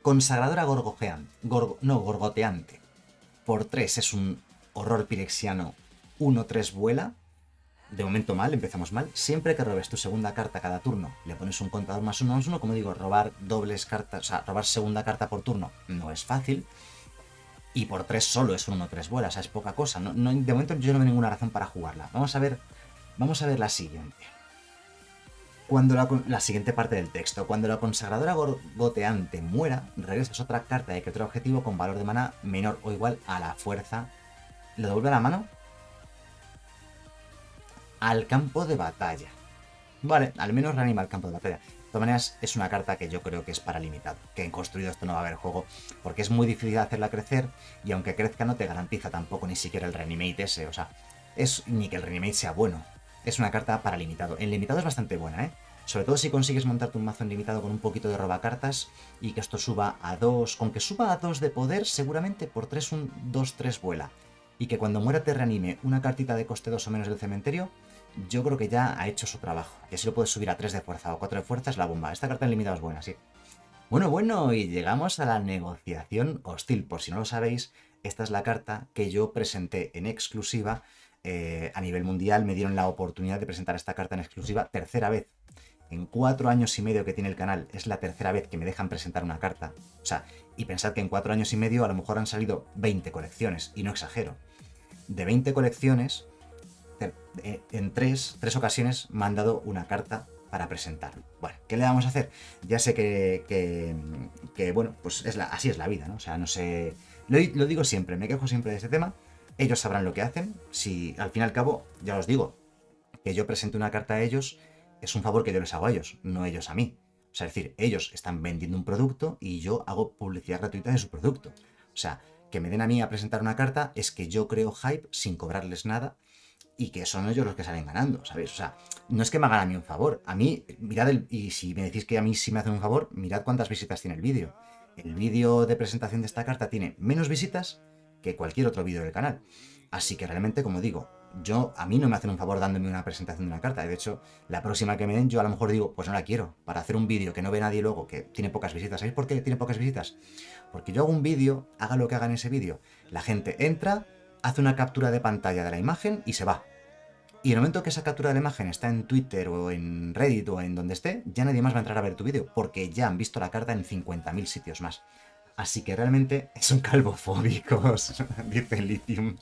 Consagradora gorgojean, no, gorgoteante. Por 3 es un horror pirexiano 1-3 vuela, de momento mal, empezamos mal. Siempre que robes tu segunda carta cada turno, le pones un contador más uno más uno. Como digo, robar dobles cartas, o sea, robar segunda carta por turno no es fácil. Y por tres solo es un 1-3 vuela, o sea, es poca cosa. De momento yo no veo ninguna razón para jugarla. Vamos a ver, vamos a ver la siguiente. Cuando la, siguiente parte del texto. Cuando la consagradora goteante muera, regresas otra carta de criatura objetivo con valor de mana menor o igual a la fuerza. ¿Lo devuelve a la mano? al campo de batalla. Vale, al menos reanima el campo de batalla. De todas maneras, es una carta que yo creo que es para limitado. Que en construido esto no va a haber juego. Porque es muy difícil hacerla crecer. Y aunque crezca, no te garantiza tampoco ni siquiera el reanimate ese. O sea, es ni que el reanimate sea bueno. Es una carta para limitado. En limitado es bastante buena, ¿eh? Sobre todo si consigues montarte un mazo en limitado con un poquito de robacartas y que esto suba a 2. Con que suba a 2 de poder, seguramente por 3 un 2-3 vuela. Y que cuando muera te reanime una cartita de coste 2 o menos del cementerio, yo creo que ya ha hecho su trabajo. Y así lo puedes subir a 3 de fuerza o 4 de fuerza, es la bomba. Esta carta en limitado es buena, sí. Bueno, bueno, y llegamos a la negociación hostil. Por si no lo sabéis, esta es la carta que yo presenté en exclusiva eh, a nivel mundial. Me dieron la oportunidad de presentar esta carta en exclusiva tercera vez. En cuatro años y medio que tiene el canal, es la tercera vez que me dejan presentar una carta. O sea, y pensad que en cuatro años y medio a lo mejor han salido 20 colecciones, y no exagero. De 20 colecciones, eh, en tres, tres ocasiones me han dado una carta para presentar. Bueno, ¿qué le vamos a hacer? Ya sé que, que, bueno, pues es así es la vida, ¿no? O sea, no sé... Lo, lo, digo siempre, me quejo siempre de este tema. Ellos sabrán lo que hacen. Si al fin y al cabo, ya os digo, que yo presente una carta a ellos es un favor que yo les hago a ellos, no ellos a mí. O sea, es decir, ellos están vendiendo un producto y yo hago publicidad gratuita de su producto. O sea, que me den a mí a presentar una carta es que yo creo hype sin cobrarles nada y que son ellos los que salen ganando, ¿sabes? O sea, no es que me hagan a mí un favor. A mí, mirad, el, y si me decís que a mí sí me hacen un favor, mirad cuántas visitas tiene el vídeo. El vídeo de presentación de esta carta tiene menos visitas que cualquier otro vídeo del canal. Así que realmente, como digo, yo a mí no me hacen un favor dándome una presentación de una carta. De hecho, la próxima que me den, yo a lo mejor digo, pues no la quiero. Para hacer un vídeo que no ve nadie luego, que tiene pocas visitas. ¿Sabéis por qué tiene pocas visitas? Porque yo hago un vídeo, haga lo que haga en ese vídeo. La gente entra, hace una captura de pantalla de la imagen y se va. Y en el momento que esa captura de la imagen está en Twitter o en Reddit o en donde esté, ya nadie más va a entrar a ver tu vídeo, porque ya han visto la carta en 50.000 sitios más. Así que realmente son calvofóbicos, [LAUGHS] dice Lithium.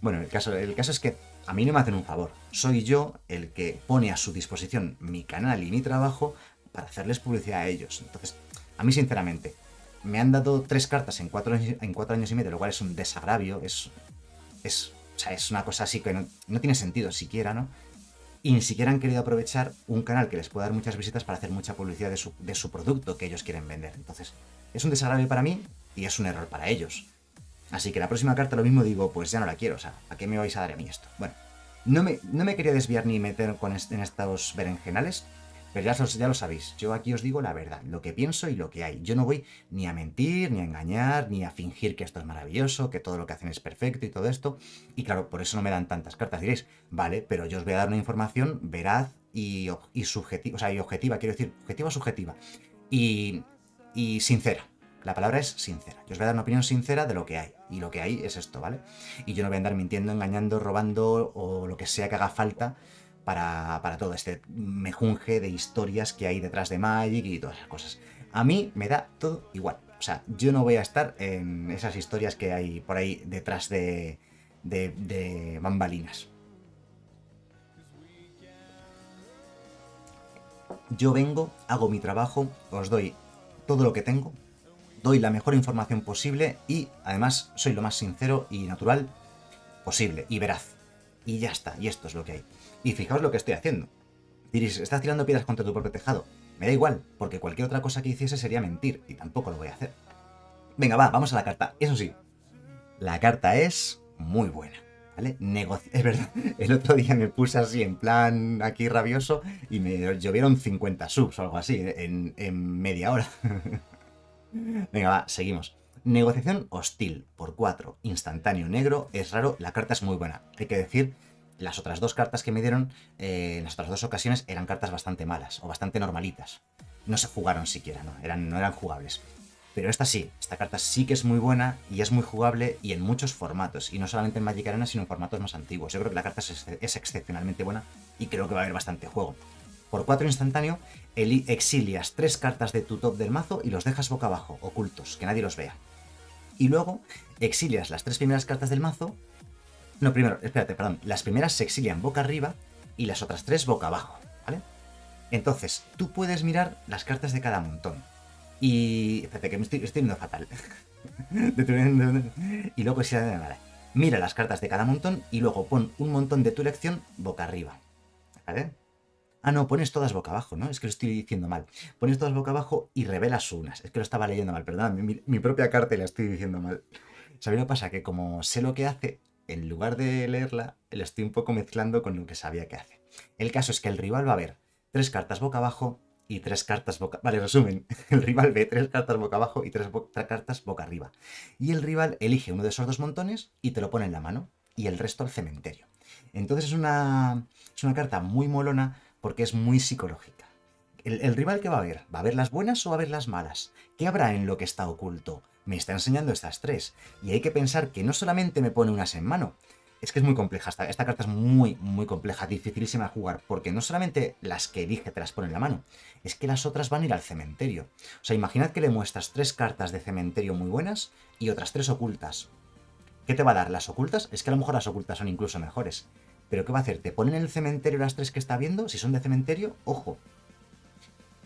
bueno, el caso, es que a mí no me hacen un favor. Soy yo el que pone a su disposición mi canal y mi trabajo para hacerles publicidad a ellos. Entonces, a mí sinceramente, me han dado tres cartas en cuatro, años y medio, lo cual es un desagravio, es, es es una cosa así que no, tiene sentido siquiera, ¿no? Y ni siquiera han querido aprovechar un canal que les puede dar muchas visitas para hacer mucha publicidad de su, de su producto que ellos quieren vender. Entonces, es un desagravio para mí y es un error para ellos. Así que la próxima carta lo mismo digo, pues ya no la quiero, o sea, ¿a qué me vais a dar a mí esto? Bueno, no me, no me quería desviar ni meter con en estos berenjenales, Pero ya, ya lo sabéis, yo aquí os digo la verdad, lo que pienso y lo que hay. Yo no voy ni a mentir, ni a engañar, ni a fingir que esto es maravilloso, que todo lo que hacen es perfecto y todo esto. Y claro, por eso no me dan tantas cartas. Diréis, vale, pero yo os voy a dar una información veraz y, subjetiva, o sea, y objetiva, quiero decir, objetiva subjetiva. Y, y sincera. La palabra es sincera. Yo os voy a dar una opinión sincera de lo que hay. Y lo que hay es esto, ¿vale? Y yo no voy a andar mintiendo, engañando, robando o lo que sea que haga falta para, todo este mejunje de historias que hay detrás de Magic y todas esas cosas. A mí me da todo igual. O sea, yo no voy a estar en esas historias que hay por ahí detrás de, de, de bambalinas. Yo vengo, hago mi trabajo, os doy todo lo que tengo, doy la mejor información posible y además soy lo más sincero y natural posible y veraz. Y ya está, y esto es lo que hay. Y fijaos lo que estoy haciendo. Diréis, estás tirando piedras contra tu propio tejado. Me da igual, porque cualquier otra cosa que hiciese sería mentir, y tampoco lo voy a hacer. Venga, va, vamos a la carta. Eso sí, la carta es muy buena. ¿Vale? es verdad, [LAUGHS] el otro día me puse así en plan aquí rabioso y me llovieron 50 subs o algo así en, en media hora. [LAUGHS] Venga, va, seguimos. Negociación hostil por 4, instantáneo negro, es raro, la carta es muy buena. Hay que decir las otras dos cartas que me dieron eh, en las otras dos ocasiones eran cartas bastante malas o bastante normalitas. No se jugaron siquiera, ¿no? Eran, no eran jugables. Pero esta sí, esta carta sí que es muy buena y es muy jugable y en muchos formatos. Y no solamente en Magic Arena, sino en formatos más antiguos. Yo creo que la carta es, excepcionalmente buena y creo que va a haber bastante juego. Por 4 instantáneo, exilias tres cartas de tu top del mazo y los dejas boca abajo, ocultos, que nadie los vea. Y luego exilias las tres primeras cartas del mazo no, primero, espérate, perdón. Las primeras se exilian boca arriba y las otras tres boca abajo, ¿vale? Entonces, tú puedes mirar las cartas de cada montón. Y. Espérate, que me estoy, estoy viendo fatal. [LAUGHS] y luego, si mira las cartas de cada montón y luego pon un montón de tu elección boca arriba. ¿Vale? Ah, no, pones todas boca abajo, ¿no? Es que lo estoy diciendo mal. Pones todas boca abajo y revelas unas. Es que lo estaba leyendo mal, perdón. Mi, mi propia carta la estoy diciendo mal. ¿Sabéis lo que pasa? Que como sé lo que hace, en lugar de leerla, la estoy un poco mezclando con lo que sabía que hace. El caso es que el rival va a ver tres cartas boca abajo y tres cartas boca... Vale, resumen. [LAUGHS] El rival ve tres cartas boca abajo y tres, cartas boca arriba. Y el rival elige uno de esos dos montones y te lo pone en la mano y el resto al cementerio. Entonces es una, es una carta muy molona porque es muy psicológica. El, el, rival que va a ver, ¿va a ver las buenas o va a ver las malas? ¿Qué habrá en lo que está oculto? Me está enseñando estas tres. Y hay que pensar que no solamente me pone unas en mano, es que es muy compleja. Esta, esta carta es muy, muy compleja, dificilísima de jugar, porque no solamente las que elige te las pone en la mano, es que las otras van a ir al cementerio. O sea, imaginad que le muestras tres cartas de cementerio muy buenas y otras tres ocultas. ¿Qué te va a dar? ¿Las ocultas? Es que a lo mejor las ocultas son incluso mejores. Pero ¿qué va a hacer? ¿Te ponen en el cementerio las tres que está viendo? Si son de cementerio, ojo,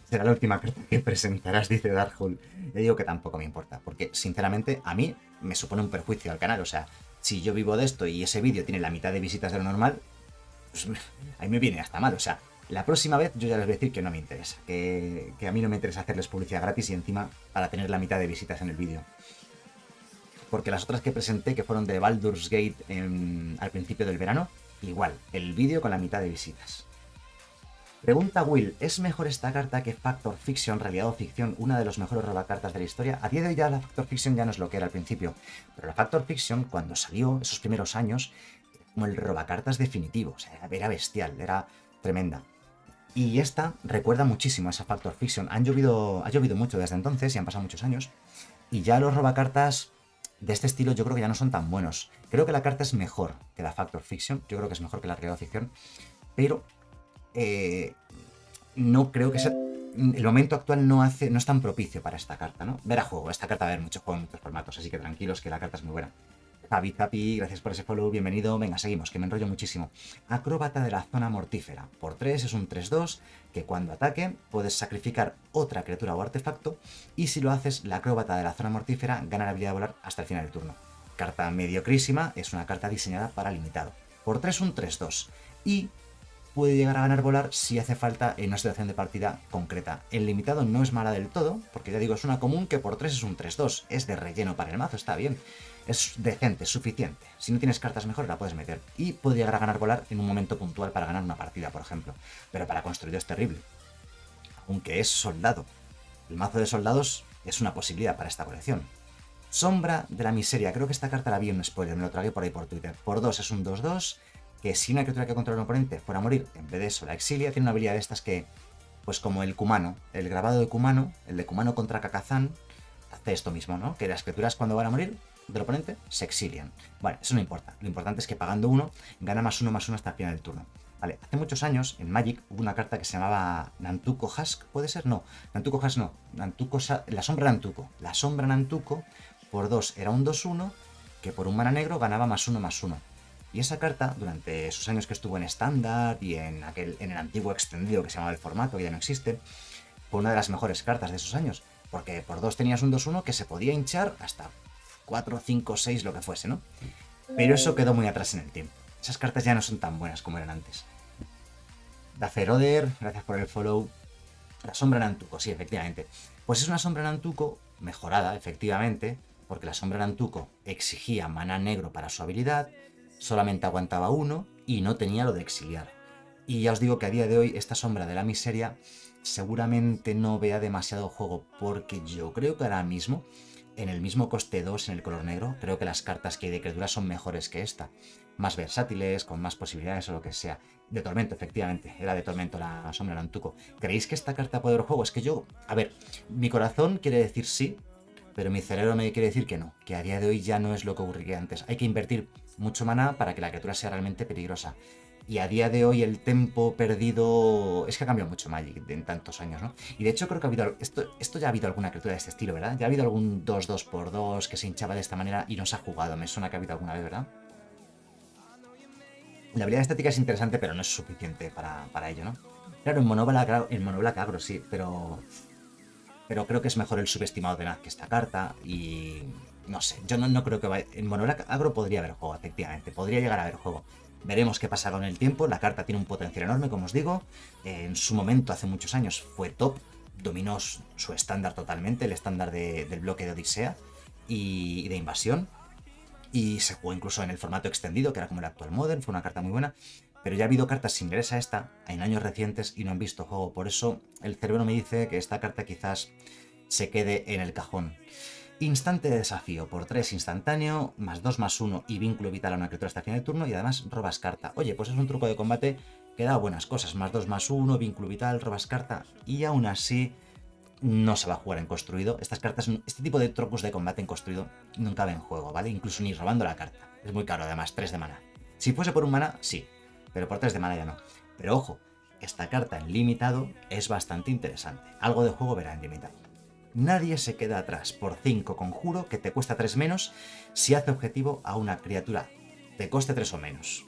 será la última carta que presentarás, dice Darkhold. Ya digo que tampoco me importa, porque sinceramente a mí me supone un perjuicio al canal. O sea, si yo vivo de esto y ese vídeo tiene la mitad de visitas de lo normal, pues [LAUGHS] ahí me viene hasta mal. O sea, la próxima vez yo ya les voy a decir que no me interesa, que, a mí no me interesa hacerles publicidad gratis y encima para tener la mitad de visitas en el vídeo. Porque las otras que presenté, que fueron de Baldur's Gate al principio del verano, igual, el vídeo con la mitad de visitas. Pregunta Will, ¿es mejor esta carta que Factor Fiction, realidad o ficción, una de los mejores robacartas de la historia? A día de hoy ya la Factor Fiction ya no es lo que era al principio, pero la Factor Fiction cuando salió, esos primeros años, como el robacartas definitivo, o sea, era bestial, era tremenda. Y esta recuerda muchísimo a esa Factor Fiction. Han llovido, ha llovido mucho desde entonces y han pasado muchos años. Y ya los robacartas de este estilo yo creo que ya no son tan buenos. Creo que la carta es mejor que la Factor Fiction, yo creo que es mejor que la realidad o ficción, pero eh, no creo que sea, el momento actual no hace no es tan propicio para esta carta, ¿no? Ver a juego, esta carta va a haber mucho juego en muchos formatos, así que tranquilos que la carta es muy buena. Javi Zapi, gracias por ese follow, bienvenido. Venga, seguimos, que me enrollo muchísimo. Acróbata de la zona mortífera. Por 3 es un 3-2, que cuando ataque puedes sacrificar otra criatura o artefacto, y si lo haces, la acróbata de la zona mortífera gana la habilidad de volar hasta el final del turno. Carta mediocrísima, es una carta diseñada para limitado. Por 3 un 3-2. Y puede llegar a ganar volar si hace falta en una situación de partida concreta. El limitado no es mala del todo, porque ya digo, es una común que por 3 es un 3-2, es de relleno para el mazo, está bien. Es decente, suficiente. Si no tienes cartas mejores la puedes meter. Y puede llegar a ganar volar en un momento puntual para ganar una partida, por ejemplo. Pero para construir es terrible. aunque es soldado. El mazo de soldados es una posibilidad para esta colección. Sombra de la miseria. Creo que esta carta la vi en un spoiler, me lo tragué por ahí por Twitter. Por 2 es un 2-2, que si una criatura que controla un oponente fuera a morir, en vez de eso la exilia, tiene una habilidad de estas que, pues como el Kumano, el grabado de Kumano, el de Kumano contra Kakazan, hace esto mismo, ¿no? Que las criaturas cuando van a morir del oponente se exilian. Vale, eso no importa. Lo importante es que pagando uno, gana más uno más uno hasta el final del turno. Vale, hace muchos años en Magic hubo una carta que se llamaba Nantuko Husk, ¿puede ser? No, Nantuko Husk no, Nantuko, la sombra Nantuko. La sombra Nantuko por 2 era un 2-1 que por un mana negro ganaba más uno más uno. Y esa carta, durante esos años que estuvo en estándar y en, aquel, en el antiguo extendido que se llamaba el formato, que ya no existe, fue una de las mejores cartas de esos años. Porque por 2 tenías un 2-1 que se podía hinchar hasta 4, 5, 6, lo que fuese, ¿no? Pero eso quedó muy atrás en el tiempo. Esas cartas ya no son tan buenas como eran antes. Daferoder, gracias por el follow. La sombra Nantuco, sí, efectivamente. Pues es una sombra Nantuco mejorada, efectivamente, porque la sombra Nantuco exigía mana negro para su habilidad, solamente aguantaba uno y no tenía lo de exiliar. Y ya os digo que a día de hoy esta sombra de la miseria seguramente no vea demasiado juego, porque yo creo que ahora mismo, en el mismo coste 2 en el color negro, creo que las cartas que hay de criaturas son mejores que esta. Más versátiles, con más posibilidades o lo que sea. De tormento, efectivamente. Era de tormento la sombra Nantuco. ¿Creéis que esta carta puede ver juego? Es que yo. A ver, mi corazón quiere decir sí, pero mi cerebro me quiere decir que no, que a día de hoy ya no es lo que ocurría antes. Hay que invertir mucho mana para que la criatura sea realmente peligrosa. Y a día de hoy el tempo perdido es que ha cambiado mucho Magic en tantos años, ¿no? Y de hecho creo que ha habido esto, esto ya ha habido alguna criatura de este estilo, ¿verdad? Ya ha habido algún 2-2x2 que se hinchaba de esta manera y no se ha jugado. Me suena que ha habido alguna vez, ¿verdad? La habilidad estética es interesante, pero no es suficiente para, ello, ¿no? Claro, en Monoblack, en Monoblack Agro sí, pero pero creo que es mejor el subestimado de Naz que esta carta y no sé, yo no, creo que vaya... En Monoblack Agro podría haber juego, efectivamente, podría llegar a haber juego. Veremos qué pasa con el tiempo, la carta tiene un potencial enorme, como os digo, en su momento, hace muchos años, fue top, dominó su estándar totalmente, el estándar del bloque de Odisea y de invasión, y se jugó incluso en el formato extendido, que era como el actual Modern, fue una carta muy buena, pero ya ha habido cartas similares a esta en años recientes y no han visto juego. Por eso el cerebro me dice que esta carta quizás se quede en el cajón. Instante de desafío por 3 instantáneo, más 2 más 1 y vínculo vital a una criatura hasta el final del turno y además robas carta. Oye, pues es un truco de combate que da buenas cosas, más 2 más 1, vínculo vital, robas carta y aún así no se va a jugar en construido. Estas cartas, este tipo de trucos de combate en construido nunca ven juego, ¿vale? Incluso ni robando la carta. Es muy caro además, 3 de mana. Si fuese por un mana, sí, pero por 3 de mana ya no. Pero ojo, esta carta en limitado es bastante interesante. Algo de juego verá en limitado. Nadie se queda atrás por 5 conjuro que te cuesta 3 menos si hace objetivo a una criatura de coste 3 o menos.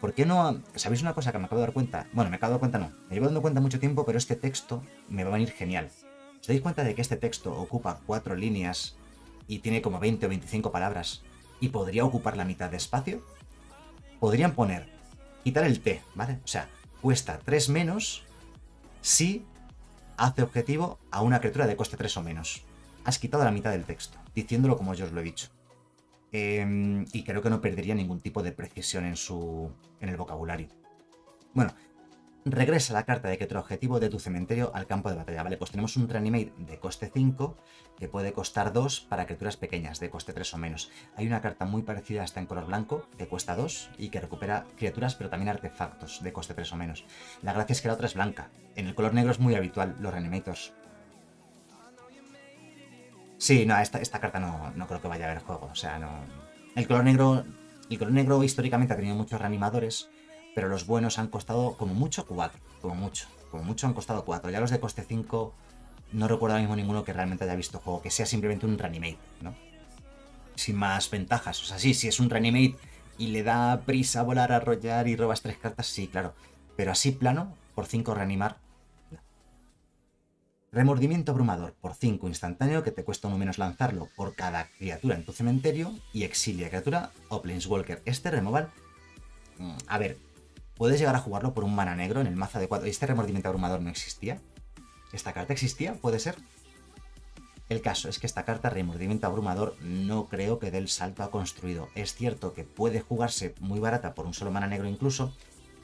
¿Por qué no? ¿Sabéis una cosa que me acabo de dar cuenta? Bueno, me acabo de dar cuenta no. Me llevo dando cuenta mucho tiempo, pero este texto me va a venir genial. ¿Os dais cuenta de que este texto ocupa 4 líneas y tiene como 20 o 25 palabras y podría ocupar la mitad de espacio? Podrían poner quitar el T, ¿vale? O sea, cuesta 3 menos si hace objetivo a una criatura de coste 3 o menos. Has quitado la mitad del texto, diciéndolo como yo os lo he dicho. Em, y creo que no perdería ningún tipo de precisión en su. en el vocabulario. Bueno, regresa la carta de que otro objetivo de tu cementerio al campo de batalla. Vale, pues tenemos un reanimate de coste 5 que puede costar 2 para criaturas pequeñas de coste 3 o menos. Hay una carta muy parecida a esta en color blanco que cuesta 2 y que recupera criaturas pero también artefactos de coste 3 o menos. La gracia es que la otra es blanca. En el color negro es muy habitual los reanimators. Sí, no, esta, esta carta no, no creo que vaya a haber juego. O sea, no. El color negro. El color negro históricamente ha tenido muchos reanimadores pero los buenos han costado como mucho 4, como mucho, como mucho han costado 4. Ya los de coste 5 no recuerdo ahora mismo ninguno que realmente haya visto juego, que sea simplemente un reanimate, ¿no? Sin más ventajas. O sea, sí, si es un reanimate y le da prisa a volar, a arrollar y robas tres cartas, sí, claro. Pero así plano, por 5 reanimar. Remordimiento abrumador por 5 instantáneo que te cuesta uno menos lanzarlo por cada criatura en tu cementerio y exilia criatura o Planeswalker. Este removal, mm, a ver, puedes llegar a jugarlo por un mana negro en el mazo adecuado. ¿Este remordimiento abrumador no existía? ¿Esta carta existía? ¿Puede ser? El caso es que esta carta, Remordimiento Abrumador, no creo que dé el salto a construido. Es cierto que puede jugarse muy barata por un solo mana negro incluso,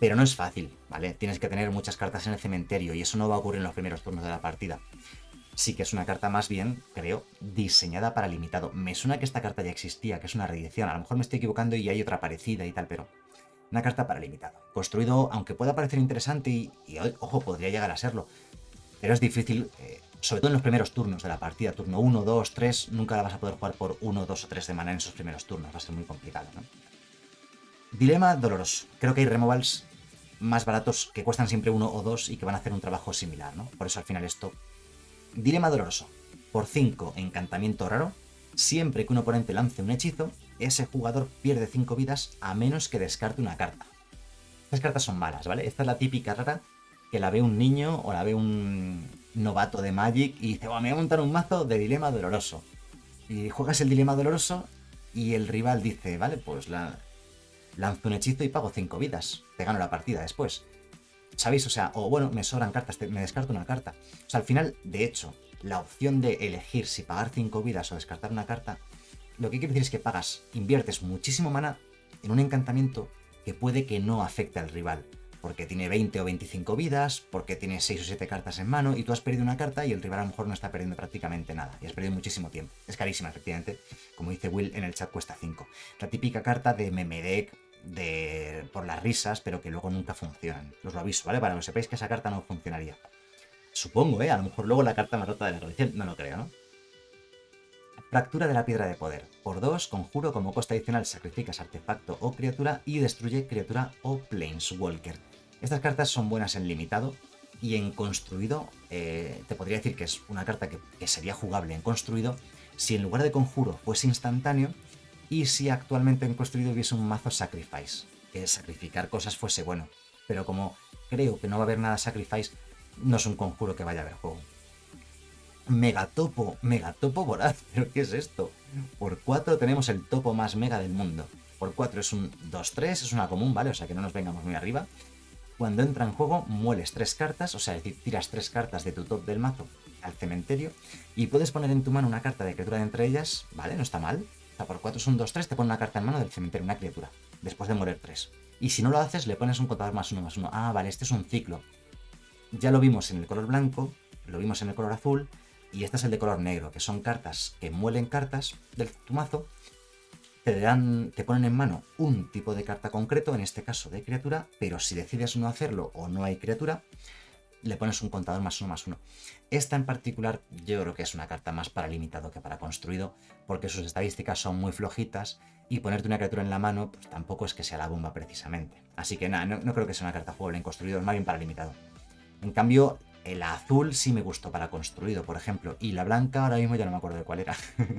Pero no es fácil, ¿vale? Tienes que tener muchas cartas en el cementerio y eso no va a ocurrir en los primeros turnos de la partida. Sí que es una carta más bien, creo, diseñada para limitado. Me suena que esta carta ya existía, que es una reedición. A lo mejor me estoy equivocando y hay otra parecida y tal, pero una carta para limitado. Construido, aunque pueda parecer interesante y, ojo, podría llegar a serlo, pero es difícil, eh, sobre todo en los primeros turnos de la partida, turno 1, 2, 3, nunca la vas a poder jugar por 1, 2 o 3 de mana en esos primeros turnos, va a ser muy complicado, ¿no? Dilema doloroso. Creo que hay removals más baratos que cuestan siempre uno o dos y que van a hacer un trabajo similar, ¿no? Por eso al final esto... Dilema doloroso. Por 5, encantamiento raro. Siempre que un oponente lance un hechizo, ese jugador pierde 5 vidas a menos que descarte una carta. Estas cartas son malas, ¿vale? Esta es la típica rara que la ve un niño o la ve un novato de Magic y dice, me voy a montar un mazo de dilema doloroso. Y juegas el dilema doloroso y el rival dice, vale, pues la, lanzo un hechizo y pago 5 vidas. Te gano la partida después. ¿Sabéis? O sea, o bueno, me sobran cartas, me descarto una carta. O sea, al final, de hecho, la opción de elegir si pagar 5 vidas o descartar una carta, lo que quiere decir es que pagas, inviertes muchísimo mana en un encantamiento que puede que no afecte al rival. Porque tiene 20 o 25 vidas, porque tiene 6 o 7 cartas en mano y tú has perdido una carta y el rival a lo mejor no está perdiendo prácticamente nada. Y has perdido muchísimo tiempo. Es carísima, efectivamente. Como dice Will en el chat, cuesta 5. La típica carta de meme deck de, por las risas, pero que luego nunca funcionan. Os lo aviso, ¿vale? Para que sepáis que esa carta no funcionaría. Supongo, ¿eh? A lo mejor luego la carta más rota de la colección. No lo creo, ¿no? Fractura de la piedra de poder. Por dos, conjuro como costa adicional sacrificas artefacto o criatura y destruye criatura o planeswalker. Estas cartas son buenas en limitado y en construido eh, te podría decir que es una carta que, que sería jugable en construido si en lugar de conjuro fuese instantáneo y si actualmente en construido hubiese un mazo Sacrifice, que sacrificar cosas fuese bueno. Pero como creo que no va a haber nada Sacrifice, no es un conjuro que vaya a haber juego. Megatopo, megatopo voraz, [LAUGHS] pero ¿qué es esto? Por 4 tenemos el topo más mega del mundo. Por 4 es un 2-3, es una común, ¿vale? O sea que no nos vengamos muy arriba. Cuando entra en juego, mueles 3 cartas, o sea, es decir, tiras 3 cartas de tu top del mazo al cementerio y puedes poner en tu mano una carta de criatura de entre ellas, ¿vale? No está mal por 4 es un 2-3, te pone una carta en mano del cementerio, una criatura, después de morir 3. Y si no lo haces, le pones un contador más 1 más 1. Ah, vale, este es un ciclo. Ya lo vimos en el color blanco, lo vimos en el color azul, y este es el de color negro, que son cartas que muelen cartas del tu mazo, te, dan, te ponen en mano un tipo de carta concreto, en este caso de criatura, pero si decides no hacerlo o no hay criatura, le pones un contador más uno más uno. Esta en particular yo creo que es una carta más para limitado que para construido, porque sus estadísticas son muy flojitas y ponerte una criatura en la mano pues tampoco es que sea la bomba precisamente. Así que nada, no, creo que sea una carta jugable en construido, es más bien para limitado. En cambio, el azul sí me gustó para construido, por ejemplo, y la blanca ahora mismo ya no me acuerdo de cuál era. [LAUGHS]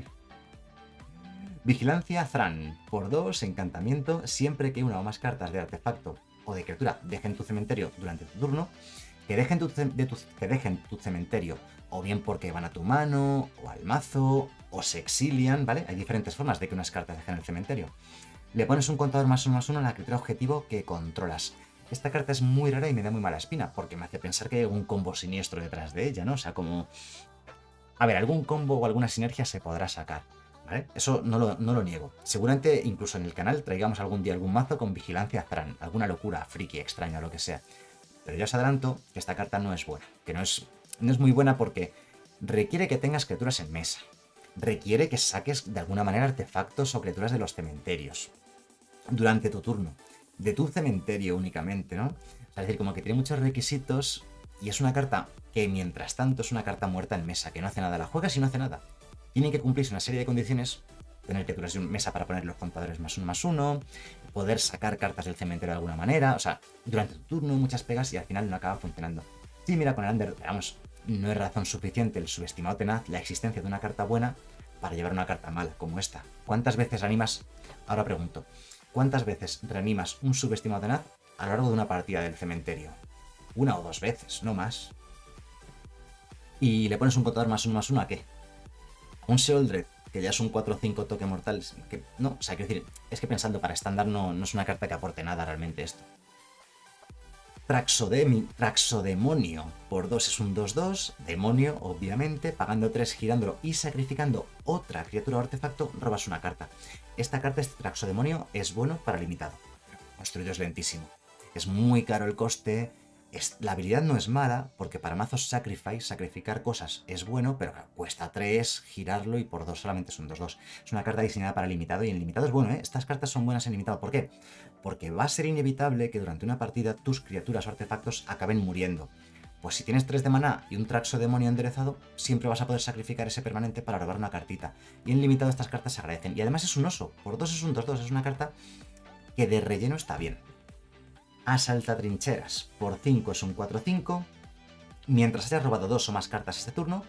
Vigilancia Thran. Por dos, encantamiento, siempre que una o más cartas de artefacto o de criatura dejen tu cementerio durante tu turno, que dejen tu, dejen tu cementerio, o bien porque van a tu mano, o al mazo, o se exilian, ¿vale? Hay diferentes formas de que unas cartas dejen el cementerio. Le pones un contador más uno más uno a la criatura objetivo que controlas. Esta carta es muy rara y me da muy mala espina, porque me hace pensar que hay algún combo siniestro detrás de ella, ¿no? O sea, como... A ver, algún combo o alguna sinergia se podrá sacar, ¿vale? Eso no lo, niego. Seguramente incluso en el canal traigamos algún día algún mazo con vigilancia Thran, alguna locura friki, extraña, lo que sea. Pero ya os adelanto que esta carta no es buena, que no es, no es muy buena porque requiere que tengas criaturas en mesa, requiere que saques de alguna manera artefactos o criaturas de los cementerios durante tu turno, de tu cementerio únicamente, ¿no? Es decir, como que tiene muchos requisitos y es una carta que mientras tanto es una carta muerta en mesa, que no hace nada, la juegas y no hace nada. Tiene que cumplirse una serie de condiciones tener criaturas de mesa para poner los contadores más uno más uno, poder sacar cartas del cementerio de alguna manera, o sea, durante tu turno muchas pegas y al final no acaba funcionando. Sí, mira, con el Under, vamos, no es razón suficiente el subestimado tenaz la existencia de una carta buena para llevar una carta mala como esta. ¿Cuántas veces reanimas? Ahora pregunto, ¿cuántas veces reanimas un subestimado tenaz a lo largo de una partida del cementerio? Una o dos veces, no más. Y le pones un contador más uno más uno a qué? Un Seoldred que ya es un 4 o 5 toque mortal. Que, no, o sea, quiero decir, es que pensando para estándar no, no es una carta que aporte nada realmente esto. Traxodemi, Traxodemonio por 2 es un 2-2, demonio, obviamente, pagando 3, girándolo y sacrificando otra criatura o artefacto, robas una carta. Esta carta, este Traxodemonio, es bueno para limitado. Construido es lentísimo. Es muy caro el coste. la habilidad no es mala, porque para mazos Sacrifice, sacrificar cosas es bueno, pero cuesta 3 girarlo y por 2 solamente son 2-2. Es una carta diseñada para limitado y en limitado es bueno, ¿eh? Estas cartas son buenas en limitado. ¿Por qué? Porque va a ser inevitable que durante una partida tus criaturas o artefactos acaben muriendo. Pues si tienes 3 de maná y un Traxo Demonio enderezado, siempre vas a poder sacrificar ese permanente para robar una cartita. Y en limitado estas cartas se agradecen. Y además es un oso. Por 2 es un 2-2. Es una carta que de relleno está bien. Asalta trincheras. Por 5 es un 4-5. Mientras hayas robado dos o más cartas este turno,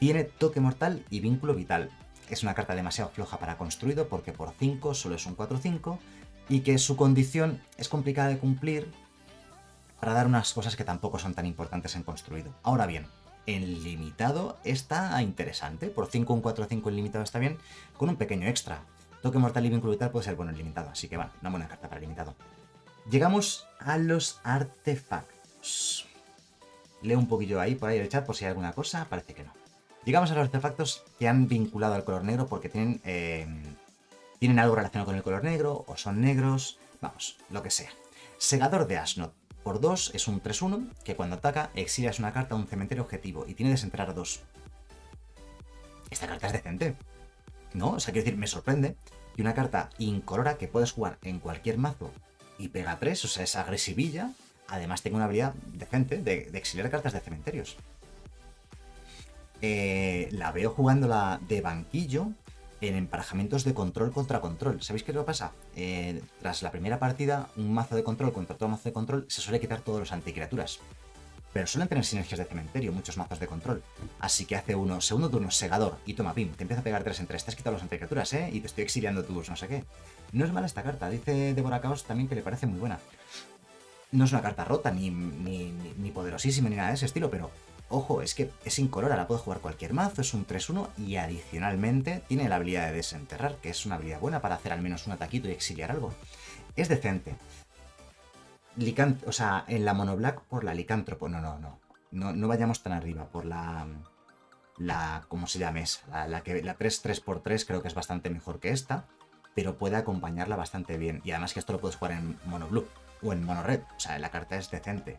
tiene toque mortal y vínculo vital. Es una carta demasiado floja para construido porque por 5 solo es un 4-5 y que su condición es complicada de cumplir para dar unas cosas que tampoco son tan importantes en construido. Ahora bien, en limitado está interesante. Por 5 un 4-5 en limitado está bien, con un pequeño extra. Toque mortal y vínculo vital puede ser bueno en limitado, así que bueno, una buena carta para limitado. Llegamos a los artefactos. Leo un poquillo ahí por ahí el chat por si hay alguna cosa, parece que no. Llegamos a los artefactos que han vinculado al color negro porque tienen, eh, tienen algo relacionado con el color negro o son negros, vamos, lo que sea. Segador de Asnot por 2 es un 3-1 que cuando ataca exilias una carta a un cementerio objetivo y tiene desenterrar 2. Esta carta es decente. ¿No? O sea, quiero decir, me sorprende que una carta incolora que puedes jugar en cualquier mazo y pega 3, o sea, es agresivilla, además tenga una habilidad decente de, exiliar cartas de cementerios. Eh, la veo jugándola de banquillo en emparejamientos de control contra control. ¿Sabéis qué es lo que pasa? Eh, tras la primera partida, un mazo de control contra otro mazo de control se suele quitar todos los anticriaturas. Pero suelen tener sinergias de cementerio, muchos mazos de control. Así que hace uno, segundo turno, segador, y toma, pim, te empieza a pegar 3 en 3. Te has quitado los anticriaturas, ¿eh? Y te estoy exiliando tus no sé qué. No es mala esta carta, dice Deborah Chaos también que le parece muy buena. No es una carta rota, ni, ni, ni poderosísima, ni nada de ese estilo, pero Ojo, es que es incolora, la puede jugar cualquier mazo, es un 3-1 y adicionalmente tiene la habilidad de desenterrar, que es una habilidad buena para hacer al menos un ataquito y exiliar algo. Es decente. o sea, en la mono black por la licántropo, no, no, no, no. Vayamos tan arriba, por la... La, ¿cómo se llama esa? La, que, la 3-3x3 creo que es bastante mejor que esta, pero puede acompañarla bastante bien. Y además que esto lo puedes jugar en mono blue o en mono red, o sea, la carta es decente.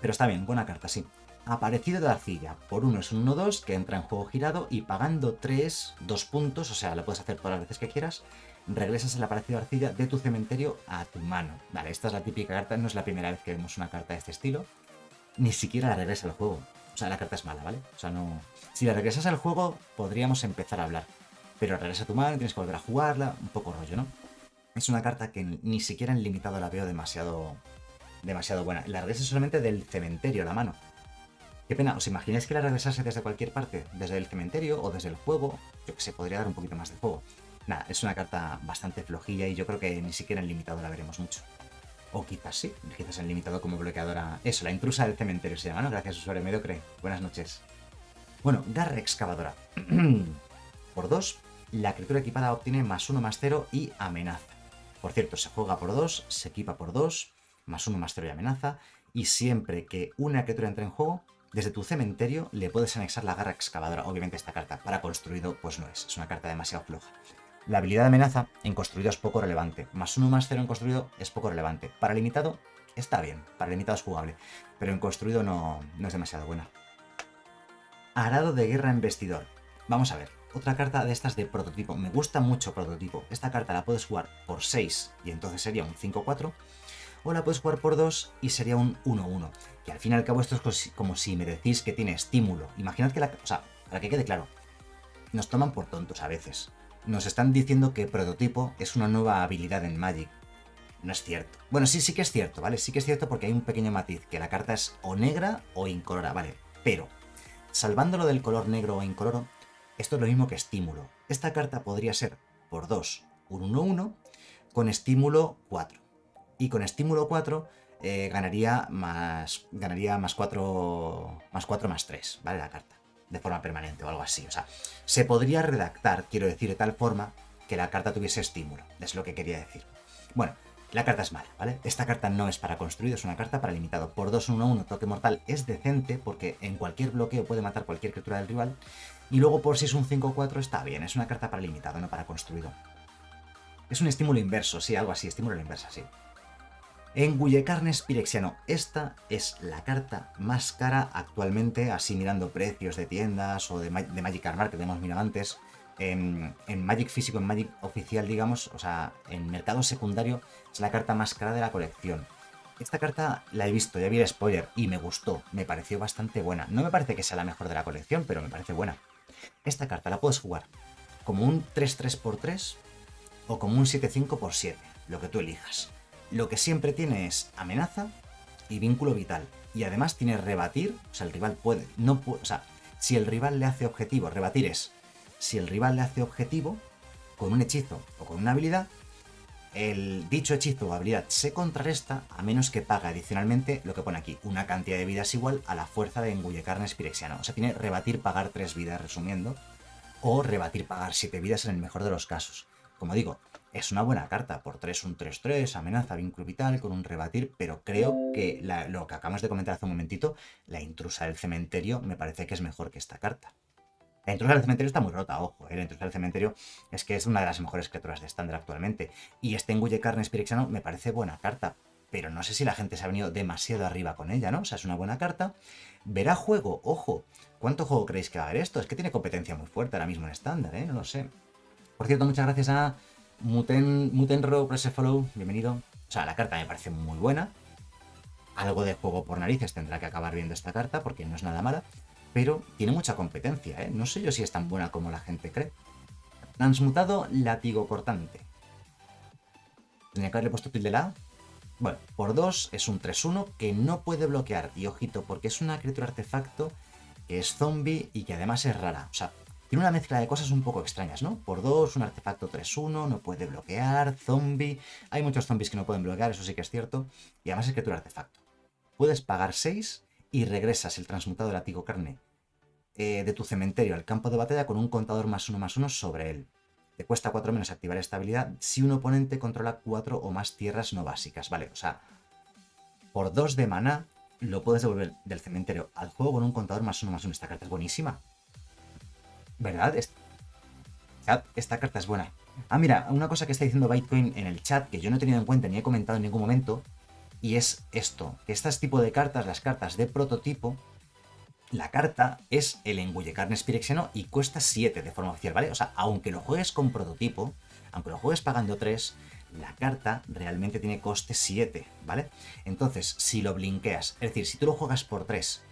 Pero está bien, buena carta, sí. Aparecido de arcilla. Por uno es un 1-2 que entra en juego girado y pagando 3, 2 puntos, o sea, lo puedes hacer todas las veces que quieras, regresas el aparecido de arcilla de tu cementerio a tu mano. Vale, esta es la típica carta, no es la primera vez que vemos una carta de este estilo. Ni siquiera la regresa al juego. O sea, la carta es mala, ¿vale? O sea, no... Si la regresas al juego, podríamos empezar a hablar. Pero regresa a tu mano, tienes que volver a jugarla, un poco rollo, ¿no? Es una carta que ni siquiera en limitado la veo demasiado demasiado buena. La regresa solamente del cementerio, la mano. Qué pena, ¿os imagináis que la regresase desde cualquier parte? Desde el cementerio o desde el juego. Yo que sé, podría dar un poquito más de juego. Nada, es una carta bastante flojilla y yo creo que ni siquiera en limitado la veremos mucho. O quizás sí, quizás en limitado como bloqueadora. Eso, la intrusa del cementerio se llama, ¿no? Gracias, usuario mediocre. Buenas noches. Bueno, garra excavadora. [CLEARS THROAT] por 2, la criatura equipada obtiene más 1 más 0 y amenaza. Por cierto, se juega por 2, se equipa por 2 más uno más cero y amenaza, y siempre que una criatura entre en juego, desde tu cementerio le puedes anexar la garra excavadora. Obviamente esta carta para construido pues no es, es una carta demasiado floja. La habilidad de amenaza en construido es poco relevante, más uno más cero en construido es poco relevante. Para limitado está bien, para limitado es jugable, pero en construido no, no es demasiado buena. Arado de guerra en vestidor. Vamos a ver, otra carta de estas de prototipo. Me gusta mucho prototipo. Esta carta la puedes jugar por 6 y entonces sería un 5-4 o la puedes jugar por 2 y sería un 1-1. Que al fin y al cabo esto es como si me decís que tiene estímulo. Imaginad que la... O sea, para que quede claro, nos toman por tontos a veces. Nos están diciendo que prototipo es una nueva habilidad en Magic. No es cierto. Bueno, sí, sí que es cierto, ¿vale? Sí que es cierto porque hay un pequeño matiz, que la carta es o negra o incolora, ¿vale? Pero, salvándolo del color negro o incoloro, esto es lo mismo que estímulo. Esta carta podría ser por 2 un 1-1 con estímulo 4 y con estímulo 4 eh, ganaría más ganaría más 4 más 4 más 3, ¿vale? La carta, de forma permanente o algo así. O sea, se podría redactar, quiero decir, de tal forma que la carta tuviese estímulo, es lo que quería decir. Bueno, la carta es mala, ¿vale? Esta carta no es para construido, es una carta para limitado. Por 2-1-1, toque mortal es decente porque en cualquier bloqueo puede matar cualquier criatura del rival. Y luego por si es un 5-4 está bien, es una carta para limitado, no para construido. Es un estímulo inverso, sí, algo así, estímulo inverso, sí. Enguyecarnes Pirexiano. Esta es la carta más cara actualmente, así mirando precios de tiendas o de, Magic Card Market que hemos mirado antes. En, en, Magic físico, en Magic oficial, digamos, o sea, en mercado secundario, es la carta más cara de la colección. Esta carta la he visto, ya vi el spoiler, y me gustó, me pareció bastante buena. No me parece que sea la mejor de la colección, pero me parece buena. Esta carta la puedes jugar como un 3-3x3 o como un 7-5x7, lo que tú elijas. Lo que siempre tiene es amenaza y vínculo vital. Y además tiene rebatir, o sea, el rival puede, no o sea, si el rival le hace objetivo, rebatir es, si el rival le hace objetivo con un hechizo o con una habilidad, el dicho hechizo o habilidad se contrarresta a menos que pague adicionalmente lo que pone aquí, una cantidad de vidas igual a la fuerza de engulle carne pirexiano. O sea, tiene rebatir pagar 3 vidas, resumiendo, o rebatir pagar 7 vidas en el mejor de los casos. Como digo, es una buena carta, por 3 un 3-3, amenaza, vínculo vital, con un rebatir, pero creo que lo que acabamos de comentar hace un momentito, la intrusa del cementerio, me parece que es mejor que esta carta. La intrusa del cementerio está muy rota, ojo, ¿eh? la intrusa del cementerio es que es una de las mejores criaturas de estándar actualmente. Y este engulle carne espirixano me parece buena carta, pero no sé si la gente se ha venido demasiado arriba con ella, ¿no? O sea, es una buena carta. Verá juego, ojo. ¿Cuánto juego creéis que va a haber esto? Es que tiene competencia muy fuerte ahora mismo en estándar, ¿eh? No lo sé. Por cierto, muchas gracias a Muten, Mutenro por ese follow, bienvenido. O sea, la carta me parece muy buena. Algo de juego por narices tendrá que acabar viendo esta carta porque no es nada mala. Pero tiene mucha competencia, ¿eh? No sé yo si es tan buena como la gente cree. Transmutado látigo cortante. Tenía que haberle puesto tilde la. Bueno, por 2 es un 3-1 que no puede bloquear. Y ojito, porque es una criatura artefacto que es zombie y que además es rara. O sea, tiene una mezcla de cosas un poco extrañas, ¿no? Por 2, un artefacto 3-1, no puede bloquear, zombie. Hay muchos zombies que no pueden bloquear, eso sí que es cierto. Y además es criatura artefacto. Puedes pagar 6 y regresas el transmutado látigo carne eh, de tu cementerio al campo de batalla con un contador más 1 más 1 sobre él. Te cuesta 4 menos activar esta habilidad si un oponente controla 4 o más tierras no básicas, ¿vale? O sea, por 2 de mana lo puedes devolver del cementerio al juego con un contador más 1 más 1. Esta carta es buenísima. ¿Verdad? Esta carta es buena. Ah, mira, una cosa que está diciendo Bitcoin en el chat que yo no he tenido en cuenta ni he comentado en ningún momento, y es esto, que estas tipo de cartas, las cartas de prototipo, la carta es el engulle carne pirexiano y cuesta 7 de forma oficial, ¿vale? O sea, aunque lo juegues con prototipo, aunque lo juegues pagando 3, la carta realmente tiene coste 7, ¿vale? Entonces, si lo blinqueas, es decir, si tú lo juegas por 3,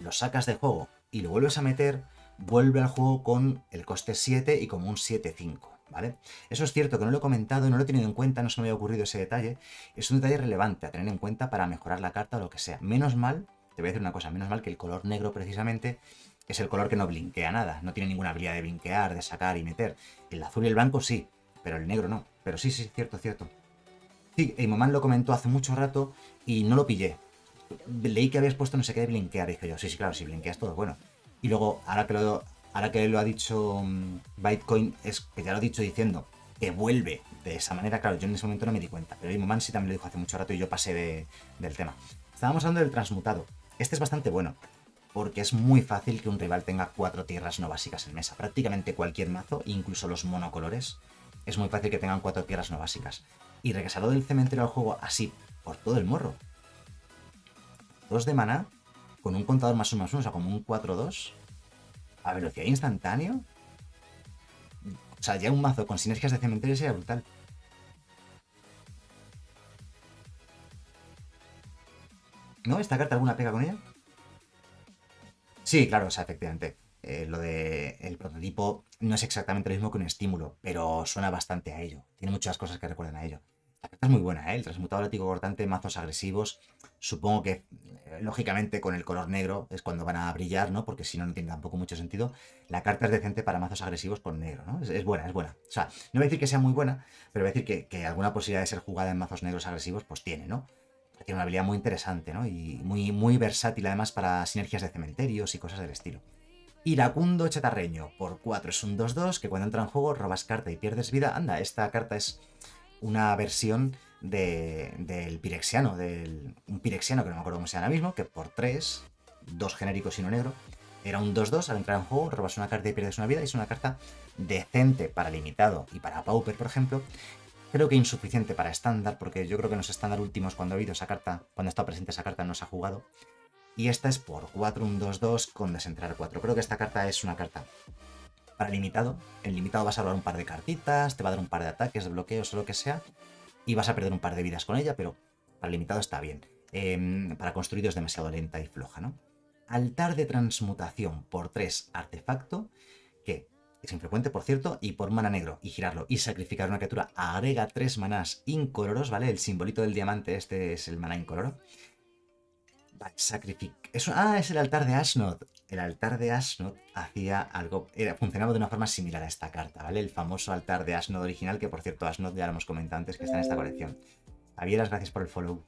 lo sacas de juego y lo vuelves a meter, vuelve al juego con el coste 7 y como un 7-5, ¿vale? Eso es cierto que no lo he comentado, no lo he tenido en cuenta, no se me había ocurrido ese detalle. Es un detalle relevante a tener en cuenta para mejorar la carta o lo que sea. Menos mal, te voy a decir una cosa, menos mal que el color negro precisamente es el color que no blinquea nada, no tiene ninguna habilidad de blinquear, de sacar y meter. El azul y el blanco sí, pero el negro no. Pero sí, sí, cierto, cierto. Sí, Eimoman lo comentó hace mucho rato y no lo pillé. Leí que habías puesto no sé qué de blinquear, dije yo, sí, sí, claro, si blinqueas todo bueno. Y luego, ahora que lo, ahora que lo ha dicho mm, Bitcoin, es que ya lo ha dicho diciendo que vuelve de esa manera. Claro, yo en ese momento no me di cuenta, pero Imoman sí también lo dijo hace mucho rato y yo pasé del tema. Estábamos hablando del transmutado. Este es bastante bueno, porque es muy fácil que un rival tenga cuatro tierras no básicas en mesa. Prácticamente cualquier mazo, incluso los monocolores, es muy fácil que tengan cuatro tierras no básicas. Y regresarlo del cementerio al juego así, por todo el morro. Dos de mana, con un contador más uno más uno, o sea, como un 4-2, a velocidad instantáneo. O sea, ya un mazo con sinergias de cementerio sería brutal. ¿No? ¿Esta carta alguna pega con ella? Sí, claro, o sea, efectivamente. Eh, lo de prototipo no es exactamente lo mismo que un estímulo, pero suena bastante a ello. Tiene muchas cosas que recuerdan a ello. La carta es muy buena, ¿eh? El transmutador látigo cortante, mazos agresivos. Supongo que, eh, lógicamente, con el color negro es cuando van a brillar, ¿no? Porque si no, no tiene tampoco mucho sentido. La carta es decente para mazos agresivos con negro, ¿no? Es, buena, es buena. O sea, no voy a decir que sea muy buena, pero voy a decir que, que, alguna posibilidad de ser jugada en mazos negros agresivos, pues tiene, ¿no? Tiene una habilidad muy interesante, ¿no? Y muy, muy versátil además para sinergias de cementerios y cosas del estilo. Iracundo Chatarreño, por 4 es un 2-2, que cuando entra en juego robas carta y pierdes vida. Anda, esta carta es una versión del Pirexiano, del, un Pirexiano que no me acuerdo cómo se llama ahora mismo, que por 3, dos genéricos y uno negro, era un 2-2, al entrar en juego robas una carta y pierdes una vida, y es una carta decente para limitado y para Pauper, por ejemplo, Creo que insuficiente para estándar, porque yo creo que en los estándar últimos, cuando ha habido esa carta, cuando está presente esa carta, no se ha jugado. Y esta es por 4, un 2-2 con desentrar 4. Creo que esta carta es una carta para limitado. En limitado vas a robar un par de cartitas, te va a dar un par de ataques, de bloqueos o lo que sea. Y vas a perder un par de vidas con ella, pero para limitado está bien. Em, para construido es demasiado lenta y floja, ¿no? Altar de transmutación por 3 artefacto, que es infrecuente, por cierto, y por mana negro, y girarlo y sacrificar una criatura, agrega 3 manás incoloros, ¿vale? El simbolito del diamante, este es el maná incoloro. Vale, Eso, ah, es el altar de Ashnod. El altar de Ashnod hacía algo, era, funcionaba de una forma similar a esta carta, ¿vale? El famoso altar de Ashnod original, que por cierto, Ashnod ya lo hemos comentado antes, que está en esta colección. Javieras, gracias por el follow.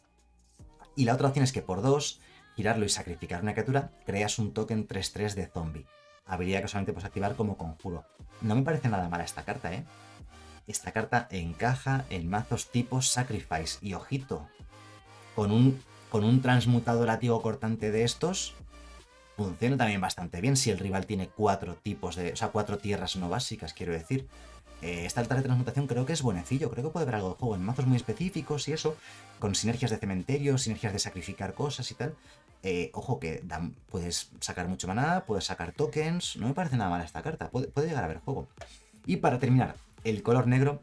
Y la otra opción es que por 2 girarlo y sacrificar una criatura, creas un token 3-3 de zombie. Habilidad que solamente puedes activar como conjuro. No me parece nada mala esta carta, ¿eh? Esta carta encaja en mazos tipo Sacrifice. Y ojito, con un, con un transmutado latigo cortante de estos, funciona también bastante bien si el rival tiene cuatro tipos de. O sea, cuatro tierras no básicas, quiero decir. Eh, esta altar de transmutación creo que es buenecillo, creo que puede haber algo de juego en mazos muy específicos y eso, con sinergias de cementerio, sinergias de sacrificar cosas y tal. Eh, ojo que puedes sacar mucho maná, puedes sacar tokens, no me parece nada mala esta carta, puede, llegar a haber juego. Y para terminar, el color negro,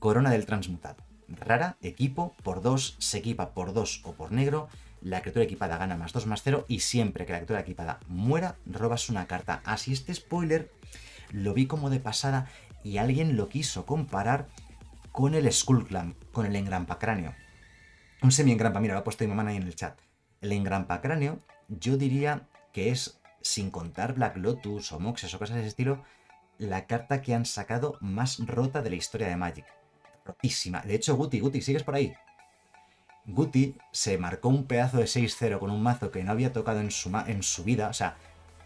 corona del transmutado. Rara, equipo, por 2, se equipa por 2 o por negro, la criatura equipada gana más 2 más 0 y siempre que la criatura equipada muera, robas una carta. Así este spoiler lo vi como de pasada y alguien lo quiso comparar con el Skull Clan, con el Engrampa Cráneo. Un semi-engrampa, mira, lo ha puesto mi mamá ahí en el chat. El Engrampa Cráneo, yo diría que es, sin contar Black Lotus o Moxes o cosas de ese estilo, la carta que han sacado más rota de la historia de Magic. Rotísima. De hecho, Guti, Guti, ¿sigues por ahí? Guti se marcó un pedazo de 6-0 con un mazo que no había tocado en su, en su vida. O sea,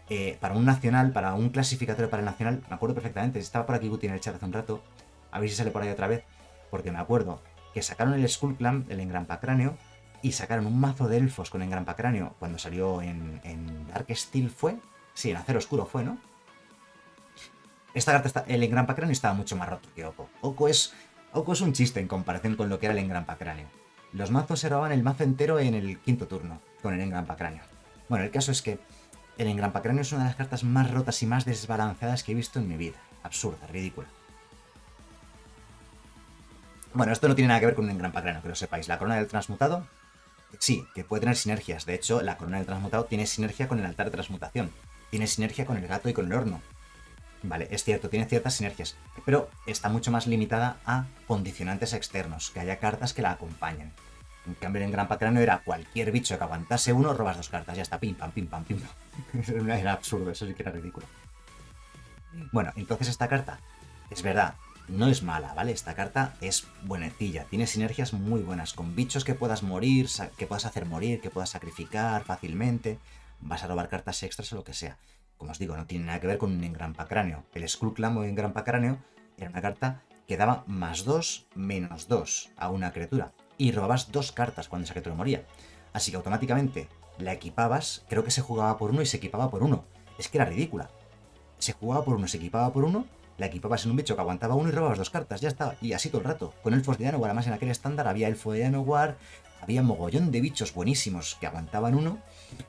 eh, para un nacional, para un clasificatorio para el nacional, me acuerdo perfectamente, estaba por aquí Guti en el chat hace un rato, a ver si sale por ahí otra vez, porque me acuerdo que sacaron el Skull Clan, el Engrampa Cráneo, y sacaron un mazo de elfos con Engrampa Cráneo cuando salió en, Dark Steel, ¿fue? Sí, en Acero Oscuro fue, ¿no? Esta carta, está, el Engrampa Cráneo estaba mucho más roto que Oko. Oko es, Oko es un chiste en comparación con lo que era el Engrampa Cráneo. Los mazos se robaban el mazo entero en el quinto turno, con el Engrampa Cráneo. Bueno, el caso es que el Engrampacráneo es una de las cartas más rotas y más desbalanceadas que he visto en mi vida. Absurda, ridícula. Bueno, esto no tiene nada que ver con un Engrampacráneo, que lo sepáis. La corona del transmutado, sí, que puede tener sinergias. De hecho, la corona del transmutado tiene sinergia con el altar de transmutación. Tiene sinergia con el gato y con el horno. Vale, es cierto, tiene ciertas sinergias, pero está mucho más limitada a condicionantes externos, que haya cartas que la acompañen. En cambio, en Gran Patrano era cualquier bicho que aguantase uno, robas dos cartas, ya está, pim, pam, pim, pam, pim, [LAUGHS] era absurdo, eso sí que era ridículo. Bueno, entonces esta carta, es verdad, no es mala, ¿vale? Esta carta es buenecilla, tiene sinergias muy buenas, con bichos que puedas morir, que puedas hacer morir, que puedas sacrificar fácilmente, vas a robar cartas extras o lo que sea. Como os digo, no tiene nada que ver con un Engrampa Cráneo. El Skull Clam o Engrampa Cráneo era una carta que daba más 2, menos 2 a una criatura y robabas dos cartas cuando esa criatura moría. Así que automáticamente la equipabas, creo que se jugaba por uno y se equipaba por uno. Es que era ridícula. Se jugaba por uno, se equipaba por uno, la equipabas en un bicho que aguantaba uno y robabas dos cartas, ya está. Y así todo el rato. Con elfos de Yanowar, además en aquel estándar había elfo de Yanowar, había mogollón de bichos buenísimos que aguantaban uno.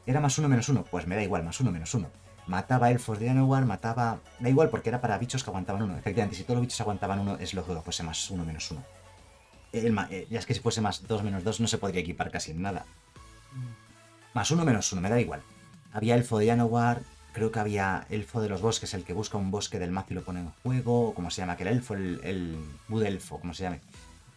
Era más uno menos uno, pues me da igual, más uno menos uno. Mataba elfos de Yanowar, mataba... Da igual porque era para bichos que aguantaban uno. Efectivamente, si todos los bichos aguantaban uno, es lógico que fuese más uno menos uno. Eh, ya es que si fuese más 2 menos 2 no se podría equipar casi en nada. Más 1 menos 1, me da igual. Había elfo de Yanowar, creo que había elfo de los bosques, el que busca un bosque del mazo y lo pone en juego, como se llama aquel elfo, el, el Budelfo, como se llame.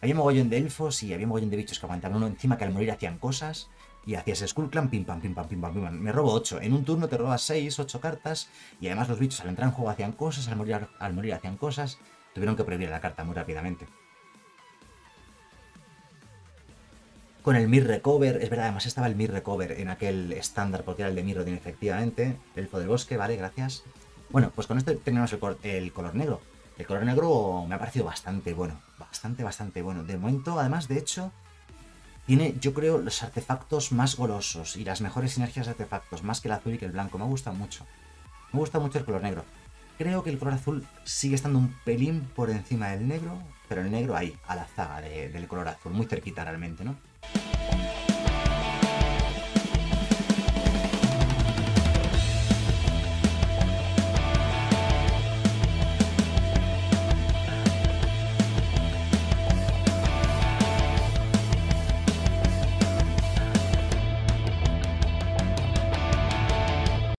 Había mogollón de elfos y había mogollón de bichos que aguantaban uno encima que al morir hacían cosas. Y hacías Skull Clan, pim pam, pim pam, pim pam, pim pam. Me robo 8. En un turno te robas 6, 8 cartas. Y además los bichos al entrar en juego hacían cosas, al morir, al morir hacían cosas. Tuvieron que prohibir la carta muy rápidamente. con el Mir Recover. Es verdad, además estaba el Mir Recover en aquel estándar porque era el de Mirrodin, efectivamente. El del bosque, vale, gracias. Bueno, pues con esto tenemos el, color negro. El color negro me ha parecido bastante bueno. Bastante, bastante bueno. De momento, además, de hecho, tiene, yo creo, los artefactos más golosos y las mejores sinergias de artefactos, más que el azul y que el blanco. Me gusta mucho. Me gusta mucho el color negro. Creo que el color azul sigue estando un pelín por encima del negro, pero el negro ahí, a la zaga eh, del color azul, muy cerquita realmente, ¿no?